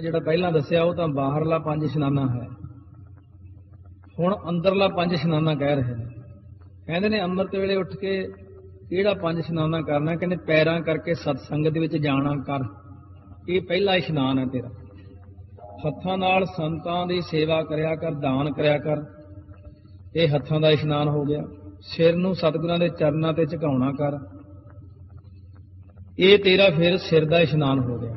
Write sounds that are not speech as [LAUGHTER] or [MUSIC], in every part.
ਜਿਹੜਾ ਪਹਿਲਾਂ ਦੱਸਿਆ, ਉਹ ਤਾਂ ਬਾਹਰਲਾ ਪੰਜ ਇਸ਼ਨਾਨਾ ਹੈ। ਹੁਣ ਅੰਦਰਲਾ ਪੰਜ ਇਸ਼ਨਾਨਾ ਕਹਿ ਰਹੇ ਨੇ। ਕਹਿੰਦੇ ਨੇ ਅੰਮ੍ਰਿਤ ਵੇਲੇ ਉੱਠ ਕੇ ਕਿਹੜਾ ਪੰਜ ਇਸ਼ਨਾਨਾ ਕਰਨਾ? ਕਹਿੰਦੇ ਪੈਰਾਂ ਕਰਕੇ ਸਤਸੰਗ ਦੇ ਵਿੱਚ ਜਾਣਾ ਕਰ। ਇਹ ਪਹਿਲਾ ਇਸ਼ਨਾਨ ਹੈ ਤੇਰਾ। ਹੱਥਾਂ ਨਾਲ ਸੰਤਾਂ ਦੀ ਸੇਵਾ ਕਰਿਆ ਕਰ, ਦਾਨ ਕਰਿਆ ਕਰ। ਇਹ ਹੱਥਾਂ ਦਾ ਇਸ਼ਨਾਨ ਹੋ ਗਿਆ। ਸਿਰ ਨੂੰ ਸਤਿਗੁਰਾਂ ਦੇ ਚਰਨਾਂ ਤੇ ਝੁਕਾਉਣਾ ਕਰ। ਇਹ ਤੇਰਾ ਫਿਰ ਸਿਰ ਦਾ ਇਸ਼ਨਾਨ ਹੋ ਗਿਆ।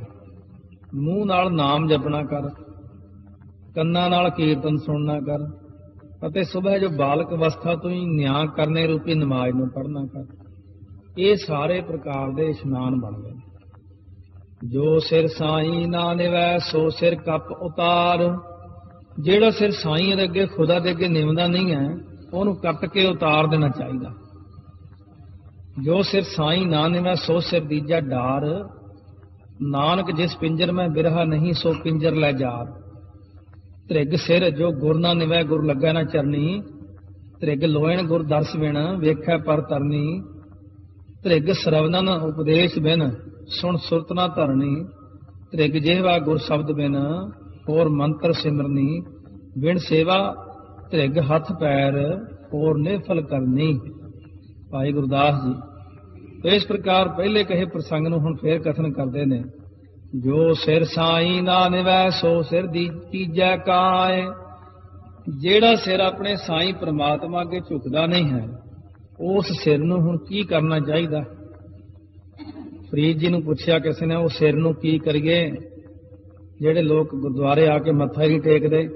ਮੂੰਹ ਨਾਲ ਨਾਮ ਜਪਣਾ ਕਰ, ਕੰਨਾਂ ਨਾਲ ਕੀਰਤਨ ਸੁਣਨਾ ਕਰ, ਅਤੇ ਸਵੇਰ ਜੋ ਬਾਲਕ ਅਵਸਥਾ ਤੋਂ ਹੀ ਨਿਆਂ ਕਰਨੇ ਰੂਪੀ ਨਮਾਜ਼ ਨੂੰ ਪੜ੍ਹਨਾ ਕਰ, ਇਹ ਸਾਰੇ ਪ੍ਰਕਾਰ ਦੇ ਇਸ਼ਨਾਨ ਬਣ ਗਏ। ਜੋ ਸਿਰ ਸਾਈ ਨਾ ਨਿਵੈ, ਸੋ ਸਿਰ ਕੱਪ ਉਤਾਰ। ਜਿਹੜਾ ਸਿਰ ਸਾਈਂ ਦੇ ਅੱਗੇ ਖੁਦਾ ਦੇ ਅੱਗੇ ਨਿਵਦਾ ਨਹੀਂ ਹੈ, ਉਹਨੂੰ ਕੱਟ ਕੇ ਉਤਾਰ ਦੇਣਾ ਚਾਹੀਦਾ। ਜੋ ਸਿਰ ਸਾਈਂ ਨਾ ਨਿਵੈ, ਸੋ ਸਿਰ ਦੀਜਾ ਡਾਰ। ਨਾਨਕ ਜਿਸ ਪਿੰਜਰ ਮੈਂ ਬਿਰਹਾ ਨਹੀਂ, ਸੋ ਪਿੰਜਰ ਲੈ ਜਾਰ ਤ੍ਰਿਗ ਸਿਰ ਜੋ ਗੁਰ ਨਾ ਨਿਵੈ, ਗੁਰ ਲੱਗਾ ਨਾ ਚਰਨੀ। ਤ੍ਰਿਗ ਲੋਇਣ ਗੁਰ ਦਰਸ ਬਿਨ, ਵੇਖੈ ਪਰ ਤਰਨੀ। ਤ੍ਰਿਗ ਸਰਵਨਨ ਉਪਦੇਸ਼ ਬਿਨ, ਸੁਣ ਸੁਰਤ ਨਾ ਧਰਨੀ। ਤ੍ਰਿਗ ਜਿਹਵਾ ਗੁਰ ਸ਼ਬਦ ਬਿਨ, ਹੋਰ ਮੰਤਰ ਸਿਮਰਨੀ। ਬਿਨ ਸੇਵਾ ਤ੍ਰਿਗ ਹੱਥ ਪੈਰ, ਹੋਰ ਨਿਫਲ ਕਰਨੀ। ਭਾਈ ਗੁਰਦਾਸ ਜੀ। ਇਸ ਪ੍ਰਕਾਰ ਪਹਿਲੇ ਕਹੇ ਪ੍ਰਸੰਗ ਨੂੰ ਹੁਣ ਫੇਰ ਕਥਨ ਕਰਦੇ ਨੇ, ਜੋ ਸਿਰ ਸਾਈ ਨਾ ਨਿਵੈ, ਸੋ ਸਿਰ ਦੀ ਤੀਜੈ ਕਾਏ। ਜਿਹੜਾ ਸਿਰ ਆਪਣੇ ਸਾਈ ਪ੍ਰਮਾਤਮਾ ਅੱਗੇ ਝੁਕਦਾ ਨਹੀਂ ਹੈ, ਉਸ ਸਿਰ ਨੂੰ ਹੁਣ ਕੀ ਕਰਨਾ ਚਾਹੀਦਾ? ਫਰੀਦ ਜੀ ਨੂੰ ਪੁੱਛਿਆ ਕਿਸੇ ਨੇ, ਉਹ ਸਿਰ ਨੂੰ ਕੀ ਕਰੀਏ? ਜਿਹੜੇ ਲੋਕ ਗੁਰਦੁਆਰੇ ਆ ਕੇ ਮੱਥਾ ਹੀ ਟੇਕਦੇ,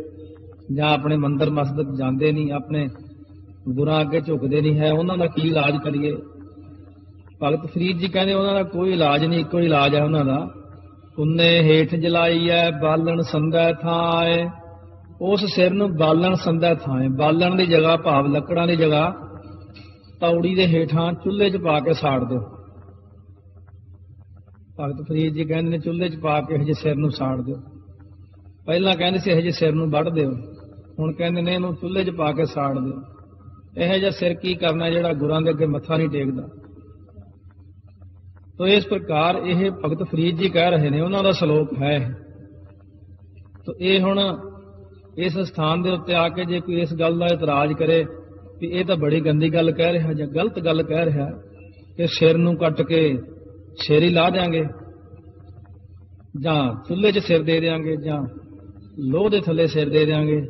ਜਾਂ ਆਪਣੇ ਮੰਦਰ ਮਸਜਿਦ ਜਾਂਦੇ ਨਹੀਂ, ਆਪਣੇ ਗੁਰਾਂ ਅੱਗੇ ਝੁਕਦੇ ਨਹੀਂ ਹੈ, ਉਹਨਾਂ ਦਾ ਕੀ ਇਲਾਜ ਕਰੀਏ? ਭਗਤ ਫਰੀਦ ਜੀ ਕਹਿੰਦੇ ਉਹਨਾਂ ਦਾ ਕੋਈ ਇਲਾਜ ਨਹੀਂ, ਇੱਕੋ ਹੀ ਇਲਾਜ ਹੈ ਉਹਨਾਂ ਦਾ। ਪੁੰਨੇ ਹੇਠ ਜਲਾਈ ਐ ਬਾਲਣ ਸੰਦੈ ਥਾਏ। ਉਸ ਸਿਰ ਨੂੰ ਬਾਲਣ ਸੰਦੈ ਥਾਏ। ਬਾਲਣ ਦੀ ਜਗ੍ਹਾ ਭਾਵ ਲੱਕੜਾਂ ਦੀ ਜਗ੍ਹਾ। ਤੌੜੀ ਦੇ ਹੇਠਾਂ ਚੁੱਲ੍ਹੇ 'ਚ ਪਾ ਕੇ ਸਾੜ ਦਿਓ ਭਗਤ ਫਰੀਦ ਜੀ ਕਹਿੰਦੇ ਨੇ ਚੁੱਲ੍ਹੇ 'ਚ ਪਾ ਕੇ ਹਜੇ ਸਿਰ ਨੂੰ ਸਾੜ ਦਿਓ। ਪਹਿਲਾਂ ਕਹਿੰਦੇ ਸੀ ਹਜੇ ਸਿਰ ਨੂੰ ਵੱਢ ਦਿਓ। ਹੁਣ ਕਹਿੰਦੇ ਨੇ ਇਹਨੂੰ ਚੁੱਲ੍ਹੇ 'ਚ ਪਾ ਕੇ ਸਾੜ ਦਿਓ। ਇਹ ਜਿਹਾ ਸਿਰ ਕੀ ਕਰਨਾ ਜਿਹੜਾ ਗੁਰਾਂ ਦੇ ਅੱਗੇ ਮੱਥਾ ਨਹੀਂ ਟੇਕਦਾ? ਤੋ ਇਸ ਪ੍ਰਕਾਰ ਇਹ ਭਗਤ ਫਰੀਦ ਜੀ ਕਹਿ ਰਹੇ ਨੇ, ਉਹਨਾਂ ਦਾ ਸ਼ਲੋਕ ਹੈ ਤੋ ਇਹ ਹੁਣ ਇਸ ਸਥਾਨ ਦੇ ਉੱਤੇ ਆ ਕੇ ਜੇ ਕੋਈ ਇਸ ਗੱਲ ਦਾ ਇਤਰਾਜ਼ ਕਰੇ ਕਿ ਇਹ ਤਾਂ ਬੜੀ ਗੰਦੀ ਗੱਲ ਕਹਿ ਰਿਹਾ ਜਾਂ ਗਲਤ ਗੱਲ ਕਹਿ ਰਿਹਾ ਕਿ ਸਿਰ ਨੂੰ ਕੱਟ ਕੇ ਸਿਰ ਹੀ ਲਾ ਦਿਆਂਗੇ, ਜਾਂ ਚੁੱਲ੍ਹੇ 'ਚ ਸਿਰ ਦੇ ਦਿਆਂਗੇ, ਜਾਂ ਲੋਹ ਦੇ ਥੱਲੇ ਸਿਰ ਦੇ ਦਿਆਂਗੇ,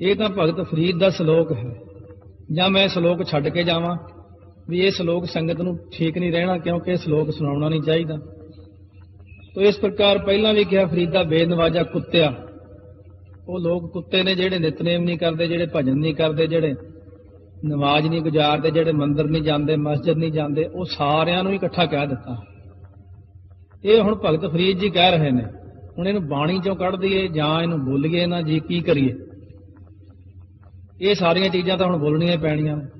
ਇਹ ਤਾਂ ਭਗਤ ਫਰੀਦ ਦਾ ਸ਼ਲੋਕ ਹੈ। ਜਾਂ ਮੈਂ ਸ਼ਲੋਕ ਛੱਡ ਕੇ ਜਾਵਾਂ ਵੀ ਇਹ ਸ਼ਲੋਕ ਸੰਗਤ ਨੂੰ ਠੀਕ ਨਹੀਂ ਰਹਿਣਾ ਕਿਉਂਕਿ ਇਹ ਸ਼ਲੋਕ ਸੁਣਾਉਣਾ ਨਹੀਂ ਚਾਹੀਦਾ। ਤੋ ਇਸ ਪ੍ਰਕਾਰ ਪਹਿਲਾਂ ਵੀ ਕਿਹਾ, ਫਰੀਦਾ ਬੇਨਵਾਜਾ ਕੁੱਤਿਆ। ਉਹ ਲੋਕ ਕੁੱਤੇ ਨੇ ਜਿਹੜੇ ਨਿਤਨੇਮ ਨਹੀਂ ਕਰਦੇ, ਜਿਹੜੇ ਭਜਨ ਨਹੀਂ ਕਰਦੇ, ਜਿਹੜੇ ਨਮਾਜ਼ ਨਹੀਂ ਗੁਜ਼ਾਰਦੇ, ਜਿਹੜੇ ਮੰਦਰ ਨਹੀਂ ਜਾਂਦੇ, ਮਸਜਿਦ ਨਹੀਂ ਜਾਂਦੇ, ਉਹ ਸਾਰਿਆਂ ਨੂੰ ਇਕੱਠਾ ਕਹਿ ਦਿੱਤਾ। ਇਹ ਹੁਣ ਭਗਤ ਫਰੀਦ ਜੀ ਕਹਿ ਰਹੇ ਨੇ, ਹੁਣ ਇਹਨੂੰ ਬਾਣੀ ਚੋਂ ਕੱਢ ਦਈਏ ਜਾਂ ਇਹਨੂੰ ਬੋਲੀਏ ਨਾ ਜੀ, ਕੀ ਕਰੀਏ? ਇਹ ਸਾਰੀਆਂ ਚੀਜ਼ਾਂ ਤਾਂ ਹੁਣ ਬੋਲਣੀਆਂ ਪੈਣੀਆਂ। ਨੇ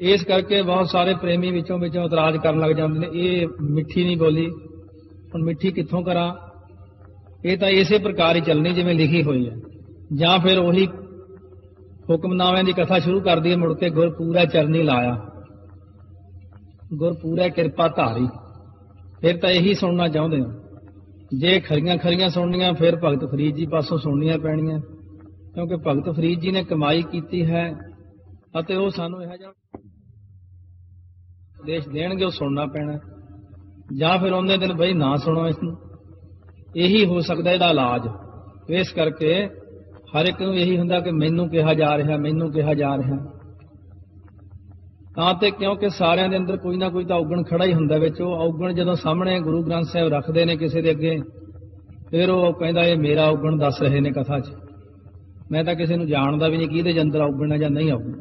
ਇਸ ਕਰਕੇ ਬਹੁਤ ਸਾਰੇ ਪ੍ਰੇਮੀ ਵਿੱਚੋਂ ਵਿੱਚੋਂ ਇਤਰਾਜ਼ ਕਰਨ ਲੱਗ ਜਾਂਦੇ ਨੇ, ਇਹ ਮਿੱਠੀ ਨਹੀਂ ਬੋਲੀ, ਹੁਣ ਮਿੱਠੀ ਕਿੱਥੋਂ ਕਰਾਂ? ਇਹ ਤਾਂ ਇਸੇ ਪ੍ਰਕਾਰ ਹੀ ਚੱਲਣੀ ਜਿਵੇਂ ਲਿਖੀ ਹੋਈ ਹੈ। ਜਾਂ ਫਿਰ ਉਹੀ ਹੁਕਮਨਾਮਿਆਂ ਦੀ ਕਥਾ ਸ਼ੁਰੂ ਕਰਦੀ ਹੈ, ਮੁੜ ਕੇ ਗੁਰ ਪੂਰਾ ਚਰਨੀ ਲਾਇਆ। ਗੁਰ ਪੂਰਾ ਕਿਰਪਾ ਧਾਰੀ। ਫਿਰ ਤਾਂ ਇਹੀ ਸੁਣਨਾ ਚਾਹੁੰਦੇ ਹੋ। ਜੇ ਖਰੀਆਂ ਖਰੀਆਂ ਸੁਣਨੀਆਂ, ਫਿਰ ਭਗਤ ਫਰੀਦ ਜੀ ਪਾਸੋਂ ਸੁਣਨੀਆਂ ਪੈਣੀਆਂ। ਕਿਉਂਕਿ ਭਗਤ ਫਰੀਦ ਜੀ ਨੇ ਕਮਾਈ ਕੀਤੀ ਹੈ, ਅਤੇ ਉਹ ਸਾਨੂੰ ਇਹ ਜਿਹਾ ਦੇਸ਼ ਦੇਣਗੇ, ਉਹ ਸੁਣਨਾ ਪੈਣਾ। ਜਾਂ ਫਿਰ ਉਹਨੇ ਦਿਨ ਬਈ ਨਾ ਸੁਣੋ ਇਸ ਨੂੰ ਇਹੀ ਹੋ ਸਕਦਾ ਇਹਦਾ ਇਲਾਜ। ਇਸ ਕਰਕੇ ਹਰ ਇੱਕ ਨੂੰ ਇਹੀ ਹੁੰਦਾ ਕਿ ਮੈਨੂੰ ਕਿਹਾ ਜਾ ਰਿਹਾ, ਮੈਨੂੰ ਕਿਹਾ ਜਾ ਰਿਹਾ। ਤਾਂ ਤੇ ਕਿਉਂਕਿ ਸਾਰਿਆਂ ਦੇ ਅੰਦਰ ਕੋਈ ਨਾ ਕੋਈ ਤਾਂ ਔਗਣ ਖੜਾ ਹੀ ਹੁੰਦਾ ਵਿੱਚ। ਉਹ ਔਗਣ ਜਦੋਂ ਸਾਹਮਣੇ ਗੁਰੂ ਗ੍ਰੰਥ ਸਾਹਿਬ ਰੱਖਦੇ ਨੇ ਕਿਸੇ ਦੇ ਅੱਗੇ, ਫਿਰ ਉਹ ਕਹਿੰਦਾ, ਇਹ ਮੇਰਾ ਔਗਣ ਦੱਸ ਰਹੇ ਨੇ ਕਥਾ 'ਚ। ਮੈਂ ਤਾਂ ਕਿਸੇ ਨੂੰ ਜਾਣਦਾ ਵੀ ਨਹੀਂ ਕਿਹਦੇ ਅੰਦਰ ਔਗਣ ਹੈ ਜਾਂ ਨਹੀਂ ਔਗਣ।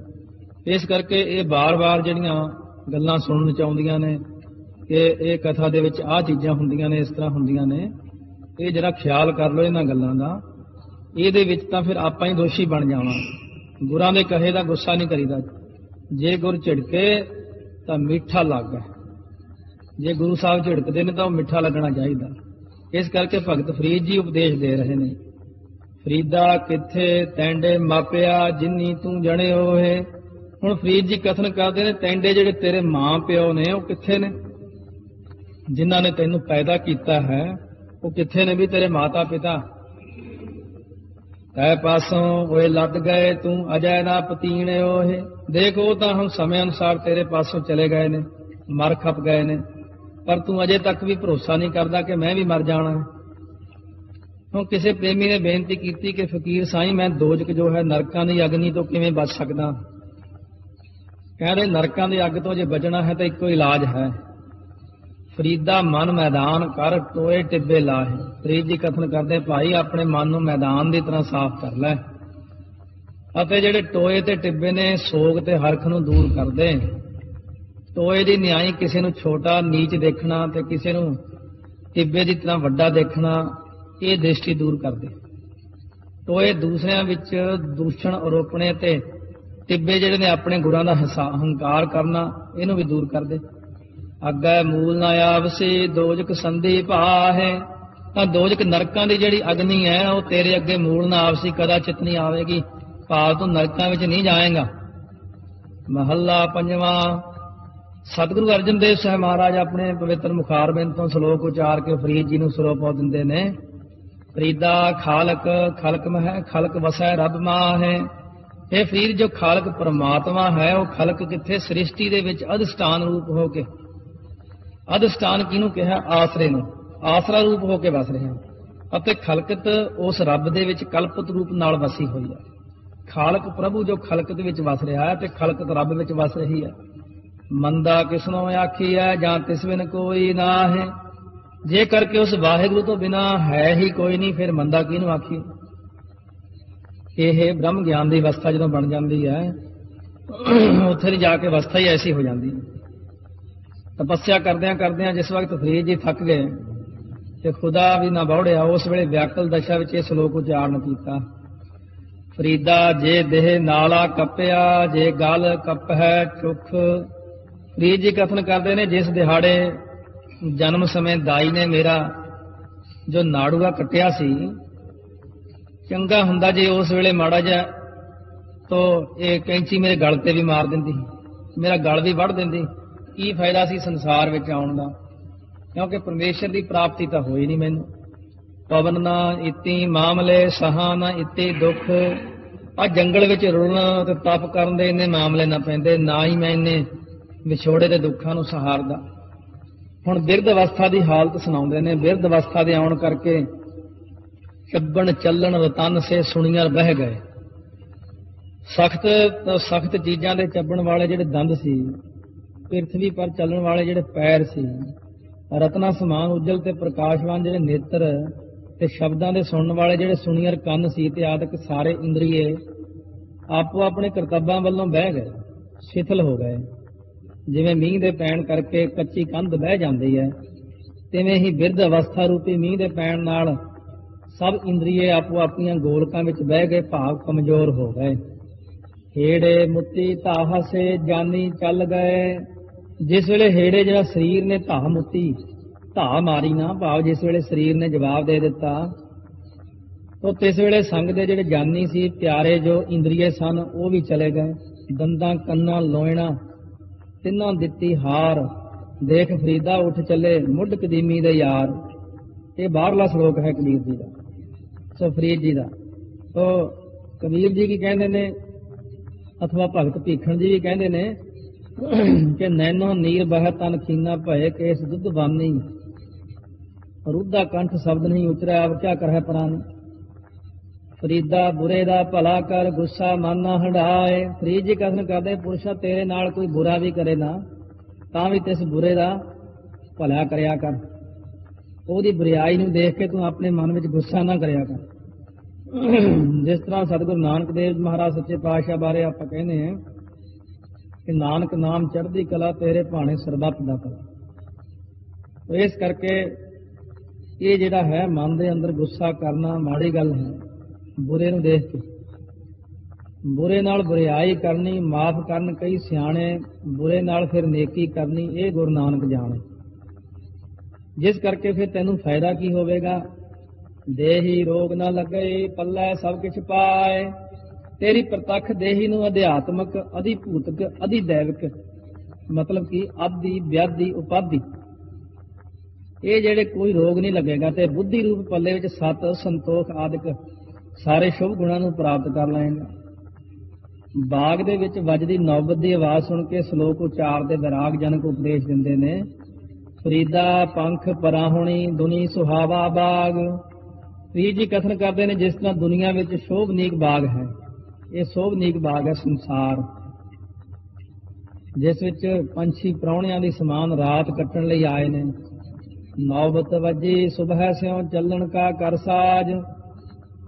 ਇਸ ਕਰਕੇ ਇਹ ਬਾਰ-ਬਾਰ ਜਿਹੜੀਆਂ ਗੱਲਾਂ ਸੁਣਨ ਚਾਹੁੰਦੀਆਂ ਨੇ, ਕਿ ਇਹ ਕਥਾ ਦੇ ਵਿੱਚ ਆਹ ਚੀਜ਼ਾਂ ਹੁੰਦੀਆਂ ਨੇ, ਇਸ ਤਰ੍ਹਾਂ ਹੁੰਦੀਆਂ ਨੇ। ਇਹ ਜਿਹੜਾ ਖਿਆਲ ਕਰ ਲਓ ਇਹਨਾਂ ਗੱਲਾਂ ਦਾ। ਇਹਦੇ ਵਿੱਚ ਤਾਂ ਫਿਰ ਆਪਾਂ ਹੀ ਦੋਸ਼ੀ ਬਣ ਜਾਵਾਂ। ਗੁਰਾਂ ਦੇ ਕਹੇ ਦਾ ਗੁੱਸਾ ਨਹੀਂ ਕਰੀਦਾ। ਜੇ ਗੁਰ ਝਿੜਕੇ ਤਾਂ ਮਿੱਠਾ ਲੱਗਾ। ਜੇ ਗੁਰੂ ਸਾਹਿਬ ਝਿੜਕਦੇ ਨੇ ਤਾਂ ਉਹ ਮਿੱਠਾ ਲੱਗਣਾ ਚਾਹੀਦਾ। ਇਸ ਕਰਕੇ ਭਗਤ ਫਰੀਦ ਜੀ ਉਪਦੇਸ਼ ਦੇ ਰਹੇ ਨੇ। ਫਰੀਦਾ ਕਿੱਥੇ ਤੈਂਡੇ ਮਾਪਿਆ ਜਿੰਨੀ ਤੂੰ ਜਣੇ ਹੋਏ ਹੁਣ ਫਰੀਦ ਜੀ ਕਥਨ ਕਰਦੇ ਨੇ, ਤੈਂਡੇ ਜਿਹੜੇ ਤੇਰੇ ਮਾਂ ਪਿਓ ਨੇ, ਉਹ ਕਿੱਥੇ ਨੇ? ਜਿਨ੍ਹਾਂ ਨੇ ਤੈਨੂੰ ਪੈਦਾ ਕੀਤਾ ਹੈ, ਉਹ ਕਿੱਥੇ ਨੇ ਵੀ ਤੇਰੇ ਮਾਤਾ ਪਿਤਾ? ਤੈ ਪਾਸੋਂ ਹੋਏ ਲੱਦ ਗਏ, ਤੂੰ ਅਜੈ ਨਾ ਪਤੀਣਿਓ ਹੈ ਦੇਖੋ ਤਾਂ ਹੁਣ ਸਮੇਂ ਅਨੁਸਾਰ ਤੇਰੇ ਪਾਸੋਂ ਚਲੇ ਗਏ ਨੇ, ਮਰ ਖਪ ਗਏ ਨੇ। ਪਰ ਤੂੰ ਅਜੇ ਤੱਕ ਵੀ ਭਰੋਸਾ ਨਹੀਂ ਕਰਦਾ ਕਿ ਮੈਂ ਵੀ ਮਰ ਜਾਣਾ ਹੁਣ ਕਿਸੇ ਪ੍ਰੇਮੀ ਨੇ ਬੇਨਤੀ ਕੀਤੀ ਕਿ ਫਕੀਰ ਸਾਈਂ, ਮੈਂ ਦੋਜਕ ਜੋ ਹੈ, ਨਰਕਾਂ ਦੀ ਅਗਨੀ ਤੋਂ ਕਿਵੇਂ ਬਚ ਸਕਦਾ? ਕਹਿ ਰਹੇ ਨਰਕਾਂ ਦੀ ਅੱਗ ਤੋਂ ਜੇ ਬਚਣਾ ਹੈ ਤਾਂ ਇੱਕੋ ਇਲਾਜ ਹੈ। ਫਰੀਦਾ ਮਨ ਮੈਦਾਨ ਕਰ, ਟੋਏ ਟਿੱਬੇ ਲਾਹੇ। ਫਰੀਦ ਜੀ ਕਥਨ ਕਰਦੇ, ਭਾਈ, ਆਪਣੇ ਮਨ ਨੂੰ ਮੈਦਾਨ ਦੀ ਤਰ੍ਹਾਂ ਸਾਫ਼ ਕਰ ਲੈ। ਅਤੇ ਜਿਹੜੇ ਟੋਏ ਤੇ ਟਿੱਬੇ ਨੇ, ਸੋਗ ਤੇ ਹਰਖ ਨੂੰ ਦੂਰ ਕਰਦੇ ਟੋਏ ਦੀ ਨਿਆਈ ਕਿਸੇ ਨੂੰ ਛੋਟਾ, ਨੀਚ ਦੇਖਣਾ ਤੇ ਕਿਸੇ ਨੂੰ ਟਿੱਬੇ ਦੀ ਤਰ੍ਹਾਂ ਵੱਡਾ ਦੇਖਣਾ, ਇਹ ਦ੍ਰਿਸ਼ਟੀ ਦੂਰ ਕਰਦੇ ਟੋਏ ਦੂਸਰਿਆਂ ਵਿੱਚ ਦੂਸ਼ਣ ਆਰੋਪਣੇ ਤੇ ਟਿੱਬੇ ਜਿਹੜੇ ਨੇ ਆਪਣੇ ਗੁਰਾਂ ਦਾ ਹਿਸਾ- ਹੰਕਾਰ ਕਰਨਾ, ਇਹਨੂੰ ਵੀ ਦੂਰ ਕਰਦੇ ਅੱਗੇ ਮੂਲ ਨਾ ਆਵਸੇ, ਦੋਜਕ ਸੰਧੀ ਹੈ ਤਾਂ ਦੋਜਕ ਨਰਕਾਂ ਦੀ ਜਿਹੜੀ ਅਗਨੀ ਹੈ, ਉਹ ਤੇਰੇ ਅੱਗੇ ਮੂਲ ਨਾ ਆਵਸੀ ਕਦਾ ਚਿਤ ਨਹੀਂ ਆਵੇਗੀ। ਭਾਵ ਤੂੰ ਨਰਕਾਂ ਵਿੱਚ ਨਹੀਂ ਜਾਏਗਾ। ਮਹੱਲਾ ਪੰਜਵਾਂ, ਸਤਿਗੁਰੂ ਅਰਜਨ ਦੇਵ ਸਾਹਿਬ ਮਹਾਰਾਜ ਆਪਣੇ ਪਵਿੱਤਰ ਮੁਖਾਰਬਿੰਦ ਤੋਂ ਸ਼ਲੋਕ ਉਚਾਰ ਕੇ ਫਰੀਦ ਜੀ ਨੂੰ ਸਰੋਪਾ ਦਿੰਦੇ ਨੇ। ਫਰੀਦਾ, ਖਾਲਕ, ਖਲਕ ਮਹਿ, ਖਲਕ ਵਸੈ, ਰੱਬ ਮਾਹ। ਹੈ ਇਹ ਫਰੀਦ ਜੋ ਖਾਲਕ ਪਰਮਾਤਮਾ ਹੈ, ਉਹ ਖਲਕ ਕਿੱਥੇ? ਸ੍ਰਿਸ਼ਟੀ ਦੇ ਵਿੱਚ ਅਧਿਸ਼ਠਾਨ ਰੂਪ ਹੋ ਕੇ। ਅਧਿਸ਼ਠਾਨ ਕਿਹਨੂੰ ਕਿਹਾ? ਆਸਰੇ ਨੂੰ। ਆਸਰਾ ਰੂਪ ਹੋ ਕੇ ਵਸ ਰਿਹਾ। ਅਤੇ ਖਲਕਤ ਉਸ ਰੱਬ ਦੇ ਵਿੱਚ ਕਲਪਤ ਰੂਪ ਨਾਲ ਵਸੀ ਹੋਈ ਹੈ। ਖਾਲਕ ਪ੍ਰਭੂ ਜੋ ਖਲਕਤ ਵਿੱਚ ਵਸ ਰਿਹਾ ਹੈ ਤੇ ਖਲਕਤ ਰੱਬ ਵਿੱਚ ਵਸ ਰਹੀ ਹੈ। ਮੰਦਾ ਕਿਸਨੋਂ ਆਖੀ ਹੈ, ਜਾਂ ਤਿਸ ਬਿਨ ਕੋਈ ਨਾ ਹੈ ਜੇ ਕਰਕੇ ਉਸ ਵਾਹਿਗੁਰੂ ਤੋਂ ਬਿਨਾ ਹੈ ਹੀ ਕੋਈ ਨਹੀਂ, ਫਿਰ ਮੰਦਾ ਕਿਹਨੂੰ ਆਖੀਏ? ਇਹ ਬ੍ਰਹਮ ਗਿਆਨ ਦੀ ਅਵਸਥਾ ਜਦੋਂ ਬਣ ਜਾਂਦੀ ਹੈ, ਉੱਥੇ ਦੀ ਜਾ ਕੇ ਅਵਸਥਾ ਹੀ ਐਸੀ ਹੋ ਜਾਂਦੀ ਤਪੱਸਿਆ ਕਰਦਿਆਂ ਕਰਦਿਆਂ ਜਿਸ ਵਕਤ ਫਰੀਦ ਜੀ ਥੱਕ ਗਏ ਤੇ ਖੁਦਾ ਵੀ ਨਾ ਬੌੜਿਆ, ਉਸ ਵੇਲੇ ਵਿਆਕਲ ਦਸ਼ਾ ਵਿੱਚ ਇਹ ਸ਼ਲੋਕ ਉਚਾਰਨ ਕੀਤਾ। ਫਰੀਦਾ, ਜੇ ਦੇਹ ਨਾਲਾ ਕੱਪਿਆ, ਜੇ ਗਲ ਕੱਪ ਹੈ ਚੁੱਖ। ਫਰੀਦ ਜੀ ਕਥਨ ਕਰਦੇ ਨੇ, ਜਿਸ ਦਿਹਾੜੇ ਜਨਮ ਸਮੇਂ ਦਾਈ ਨੇ ਮੇਰਾ ਜੋ ਨਾੜੂਆ ਕੱਟਿਆ ਸੀ ਚੰਗਾ ਹੁੰਦਾ ਜੇ ਉਸ ਵੇਲੇ ਮਾੜਾ ਜਿਹਾ ਤੋ ਇਹ ਕੈਂਚੀ ਮੇਰੇ ਗਲ ਤੇ ਵੀ ਮਾਰ ਦਿੰਦੀ ਮੇਰਾ ਗਲ ਵੀ ਵੱਢ ਦਿੰਦੀ ਕੀ ਫਾਇਦਾ ਸੀ ਸੰਸਾਰ ਵਿੱਚ ਆਉਣ ਦਾ? ਕਿਉਂਕਿ ਪਰਮੇਸ਼ਰ ਦੀ ਪ੍ਰਾਪਤੀ ਤਾਂ ਹੋਈ ਨਹੀਂ ਮੈਨੂੰ। ਪਵਨ ਨਾ ਇਤੀ ਮਾਮਲੇ, ਸਹਾ ਨਾ ਇਤੀ ਦੁੱਖ। ਆ ਜੰਗਲ ਵਿੱਚ ਰੁਲਣਾ ਤੇ ਤਪ ਕਰਨ ਦੇ ਇੰਨੇ ਮਾਮਲੇ ਨਾ ਪੈਂਦੇ, ਨਾ ਹੀ ਮੈਂ ਇੰਨੇ ਵਿਛੋੜੇ ਦੇ ਦੁੱਖਾਂ ਨੂੰ ਸਹਾਰਦਾ। ਹੁਣ ਬਿਰਧ ਅਵਸਥਾ ਦੀ ਹਾਲਤ ਸੁਣਾਉਂਦੇ ਨੇ। ਬਿਰਧ ਅਵਸਥਾ ਦੇ ਆਉਣ ਕਰਕੇ ਚੱਬਣ ਚੱਲਣ ਰਤਨ ਸੇ ਸੁਣੀਆਂ ਬਹਿ ਗਏ। ਸਖਤ ਸਖਤ ਚੀਜ਼ਾਂ ਦੇ ਚੱਬਣ ਵਾਲੇ ਜਿਹੜੇ ਦੰਦ ਸੀ, ਪ੍ਰਿਥਵੀ ਪਰ ਚੱਲਣ ਵਾਲੇ ਜਿਹੜੇ ਪੈਰ ਸੀ, ਰਤਨਾ ਸਮਾਨ ਉਜਲ ਤੇ ਪ੍ਰਕਾਸ਼ਵਾਨ ਜਿਹੜੇ ਨੇਤਰ ਤੇ ਸ਼ਬਦਾਂ ਦੇ ਸੁਣਨ ਵਾਲੇ ਜਿਹੜੇ ਸੁਣੀਅਰ ਕੰਨ ਸੀ ਤੇ ਆਦਿਕ ਸਾਰੇ ਇੰਦਰੀਏ ਆਪੋ ਆਪਣੇ ਕਰਤੱਵਾਂ ਵੱਲੋਂ ਬਹਿ ਗਏ, ਸ਼ਿਥਲ ਹੋ ਗਏ। ਜਿਵੇਂ ਮੀਂਹ ਦੇ ਪੈਣ ਕਰਕੇ ਕੱਚੀ ਕੰਧ ਬਹਿ ਜਾਂਦੀ ਹੈ, ਤਿਵੇਂ ਹੀ ਬਿਰਧ ਅਵਸਥਾ ਰੂਪੀ ਮੀਂਹ ਦੇ ਪੈਣ ਨਾਲ ਸਭ ਇੰਦਰੀਏ ਆਪੋ ਆਪਣੀਆਂ ਗੋਲਕਾਂ ਵਿੱਚ ਬਹਿ ਗਏ, ਭਾਵ ਕਮਜ਼ੋਰ ਹੋ ਗਏ। ਹੇੜੇ ਮੁੱਤੀ ਧਾਹ ਸੇ ਜਾਨੀ ਚੱਲ ਗਏ। ਜਿਸ ਵੇਲੇ ਹੇੜੇ ਜਿਹੜਾ ਸਰੀਰ ਨੇ ਧਾਹ ਮੁੱਤੀ, ਧਾਹ ਮਾਰੀ ਨਾ ਭਾਵ ਜਿਸ ਵੇਲੇ ਸਰੀਰ ਨੇ ਜਵਾਬ ਦੇ ਦਿੱਤਾ, ਉਹ ਤਿਸ ਵੇਲੇ ਸੰਗ ਦੇ ਜਿਹੜੇ ਜਾਨੀ ਸੀ, ਪਿਆਰੇ ਜੋ ਇੰਦਰੀਏ ਸਨ, ਉਹ ਵੀ ਚਲੇ ਗਏ। ਦੰਦਾਂ, ਕੰਨਾਂ, ਲੋਇਣਾ, ਤਿੰਨਾਂ ਦਿੱਤੀ ਹਾਰ। ਦੇਖ ਫਰੀਦਾ ਉੱਠ ਚੱਲੇ ਮੁੱਢ ਕਦੀਮੀ ਦੇ ਯਾਰ। ਇਹ ਬਾਹਰਲਾ ਸ਼ਲੋਕ ਹੈ ਕਬੀਰ ਜੀ ਦਾ। ਸੋ ਫਰੀਦ ਜੀ ਦਾ। ਤੋ ਕਬੀਰ ਜੀ ਕੀ ਕਹਿੰਦੇ ਨੇ, ਅਥਵਾ ਭਗਤ ਭੀਖਣ ਜੀ ਵੀ ਕਹਿੰਦੇ ਨੇ ਕਿ ਨੈਨੋ ਨੀਰ ਬਹਿ ਤਨ ਖੀਨਾ ਭਏ ਕੇਸ ਦੁੱਧ ਬਾਨੀ। ਰੁੱਧਾ ਕੰਠ ਸ਼ਬਦ ਨਹੀਂ ਉਚਰਿਆ ਅਬ ਕਿਆ ਕਰਹਿ ਪ੍ਰਾਨ। ਫਰੀਦਾ ਬੁਰੇ ਦਾ ਭਲਾ ਕਰ, ਗੁੱਸਾ ਮਾਨਾ ਨਾ ਹੰਡਾਏ ਫਰੀਦ ਜੀ ਕਥਨ ਕਰਦੇ, ਪੁਰਸ਼ਾ ਤੇਰੇ ਨਾਲ ਕੋਈ ਬੁਰਾ ਵੀ ਕਰੇ ਨਾ, ਤਾਂ ਵੀ ਤਿਸ ਬੁਰੇ ਦਾ ਭਲਾ ਕਰਿਆ ਕਰ। ਉਹਦੀ ਬੁਰੀਾਈ ਨੂੰ ਦੇਖ ਕੇ ਤੂੰ ਆਪਣੇ ਮਨ ਵਿੱਚ ਗੁੱਸਾ ਨਾ ਕਰਿਆ ਕਰ। ਜਿਸ ਤਰ੍ਹਾਂ ਸਤਿਗੁਰੂ ਨਾਨਕ ਦੇਵ ਮਹਾਰਾਜ ਸੱਚੇ ਪਾਤਸ਼ਾਹ ਬਾਰੇ ਆਪਾਂ ਕਹਿੰਦੇ ਹਾਂ ਕਿ ਨਾਨਕ ਨਾਮ ਚੜ੍ਹਦੀ ਕਲਾ ਤੇਰੇ ਭਾਣੇ ਸਰਬੱਤ ਦਾ ਕਲਾ। ਇਸ ਕਰਕੇ ਇਹ ਜਿਹੜਾ ਹੈ, ਮਨ ਦੇ ਅੰਦਰ ਗੁੱਸਾ ਕਰਨਾ ਮਾੜੀ ਗੱਲ ਹੈ। ਬੁਰੇ ਨੂੰ ਦੇਖ ਕੇ। ਬੁਰੇ ਨਾਲ ਬੁਰੀਾਈ ਕਰਨੀ, ਮਾਫ ਕਰਨ ਕਈ ਸਿਆਣੇ ਬੁਰੇ ਨਾਲ ਫਿਰ ਨੇਕੀ ਕਰਨੀ, ਇਹ ਗੁਰੂ ਨਾਨਕ ਜਾਣੇ। ਜਿਸ ਕਰਕੇ ਫਿਰ ਤੈਨੂੰ ਫਾਇਦਾ ਕੀ ਹੋਵੇਗਾ? ਦੇਹੀ ਰੋਗ ਨਾ ਲੱਗੇ ਪੱਲੇ ਸਭ ਕੁਝ ਪਾਏ। ਤੇਰੀ ਪ੍ਰਤੱਖ ਦੇਹੀ ਨੂੰ ਅਧਿਆਤਮਕ, ਅਧਿਭੂਤਕ ਅਧਿ ਦੇਵਕ ਮਤਲਬ ਕਿ ਆਦਿ ਵਿਆਦੀ ਉਪਾਦੀ ਇਹ ਜਿਹੜੇ ਕੋਈ ਰੋਗ ਨਹੀਂ ਲੱਗੇਗਾ ਤੇ ਬੁੱਧੀ ਰੂਪ ਪੱਲੇ ਵਿੱਚ ਸਤ, ਸੰਤੋਖ ਆਦਿਕ ਸਾਰੇ ਸ਼ੁਭ ਗੁਣਾਂ ਨੂੰ ਪ੍ਰਾਪਤ ਕਰ ਲਏਗਾ ਬਾਗ ਦੇ ਵਿੱਚ ਵੱਜਦੀ ਨੌਬਤ ਦੀ ਆਵਾਜ਼ ਸੁਣ ਕੇ ਸ਼ਲੋਕ ਉਚਾਰਦੇ ਵਿਰਾਗ ਜਨਕ ਉਪਦੇਸ਼ ਦਿੰਦੇ ਨੇ ਫਰੀਦਾ ਪੰਖ ਪਰਾਹੁਣੀ, ਦੁਨੀ ਸੁਹਾਵਾ ਬਾਗ। ਫਰੀਦ ਜੀ ਕਥਨ ਕਰਦੇ ਨੇ, ਜਿਸ ਤਰ੍ਹਾਂ ਦੁਨੀਆ ਵਿੱਚ ਸ਼ੋਭਨੀਕ ਬਾਗ ਹੈ, ਇਹ ਸ਼ੋਭਨੀਕ ਬਾਗ ਹੈ ਸੰਸਾਰ। ਜਿਸ ਵਿੱਚ ਪੰਛੀ ਪ੍ਰਾਹੁਣਿਆਂ ਦੀ ਸਮਾਨ ਰਾਤ ਕੱਟਣ ਲਈ ਆਏ ਨੇ। ਨੌਬਤ ਵੱਜੀ, ਸੁਬਹ ਸਿਓ ਚੱਲਣ ਕਾ ਕਰ ਸਾਜ।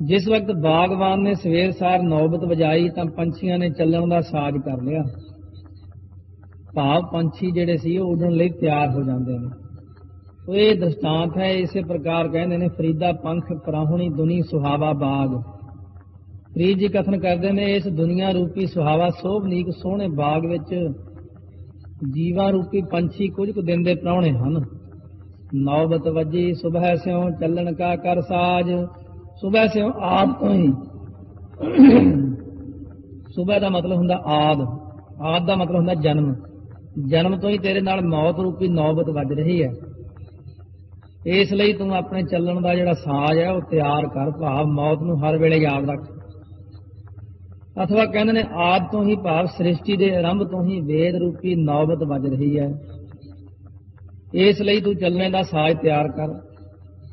ਜਿਸ ਵਕਤ ਬਾਗਵਾਨ ਨੇ ਸਵੇਰ ਸਾਰ ਨੌਬਤ ਵਜਾਈ, ਤਾਂ ਪੰਛੀਆਂ ਨੇ ਚੱਲਣ ਦਾ ਸਾਜ ਕਰ ਲਿਆ। ਭਾਵ ਪੰਛੀ ਜਿਹੜੇ ਸੀ ਉਹ ਉੱਡਣ ਲਈ ਤਿਆਰ ਹੋ ਜਾਂਦੇ ਨੇ। ਸੋ ਇਹ ਦ੍ਰਿਸ਼ਟਾਂਤ ਹੈ, ਇਸੇ ਪ੍ਰਕਾਰ ਕਹਿੰਦੇ ਨੇ, ਫਰੀਦਾ ਪੰਖ ਪ੍ਰਾਹੁਣੀ ਦੁਨੀ ਸੁਹਾਵਾ ਬਾਗ। ਫਰੀਦ ਜੀ ਕਥਨ ਕਰਦੇ ਨੇ, ਇਸ ਦੁਨੀਆ ਰੂਪੀ ਸੁਹਾਵਾ ਸੋਭਨੀਕ ਸੋਹਣੇ ਬਾਗ ਵਿੱਚ ਜੀਵਾਂ ਰੂਪੀ ਪੰਛੀ ਕੁਝ ਕੁ ਦਿਨ ਦੇ ਪ੍ਰਾਹੁਣੇ ਹਨ। ਨੌਬਤ ਵੱਜੀ, ਸੁਬਹ ਸਿਓ ਚੱਲਣ ਕਾ ਕਰ ਸਾਜ। ਸੁਬਹ ਸਿਓ ਆਦ ਤੋਂ ਹੀ। ਸੁਬਹ ਦਾ ਮਤਲਬ ਹੁੰਦਾ ਆਦ। ਆਦ ਦਾ ਮਤਲਬ ਹੁੰਦਾ ਜਨਮ। ਜਨਮ ਤੋਂ ਹੀ ਤੇਰੇ ਨਾਲ ਮੌਤ ਰੂਪੀ ਨੌਬਤ ਵੱਜ ਰਹੀ ਹੈ। ਇਸ ਲਈ ਤੂੰ ਆਪਣੇ ਚੱਲਣ ਦਾ ਜਿਹੜਾ ਸਾਜ਼ ਹੈ, ਉਹ ਤਿਆਰ ਕਰ ਭਾਵ, ਮੌਤ ਨੂੰ ਹਰ ਵੇਲੇ ਯਾਦ ਰੱਖ। ਅਥਵਾ ਕਹਿੰਦੇ ਨੇ, ਆਦ ਤੋਂ ਹੀ ਭਾਵ, ਸ੍ਰਿਸ਼ਟੀ ਦੇ ਆਰੰਭ ਤੋਂ ਹੀ ਵੇਦ ਰੂਪੀ ਨੌਬਤ ਵੱਜ ਰਹੀ ਹੈ। ਇਸ ਲਈ ਤੂੰ ਚੱਲਣੇ ਦਾ ਸਾਜ਼ ਤਿਆਰ ਕਰ।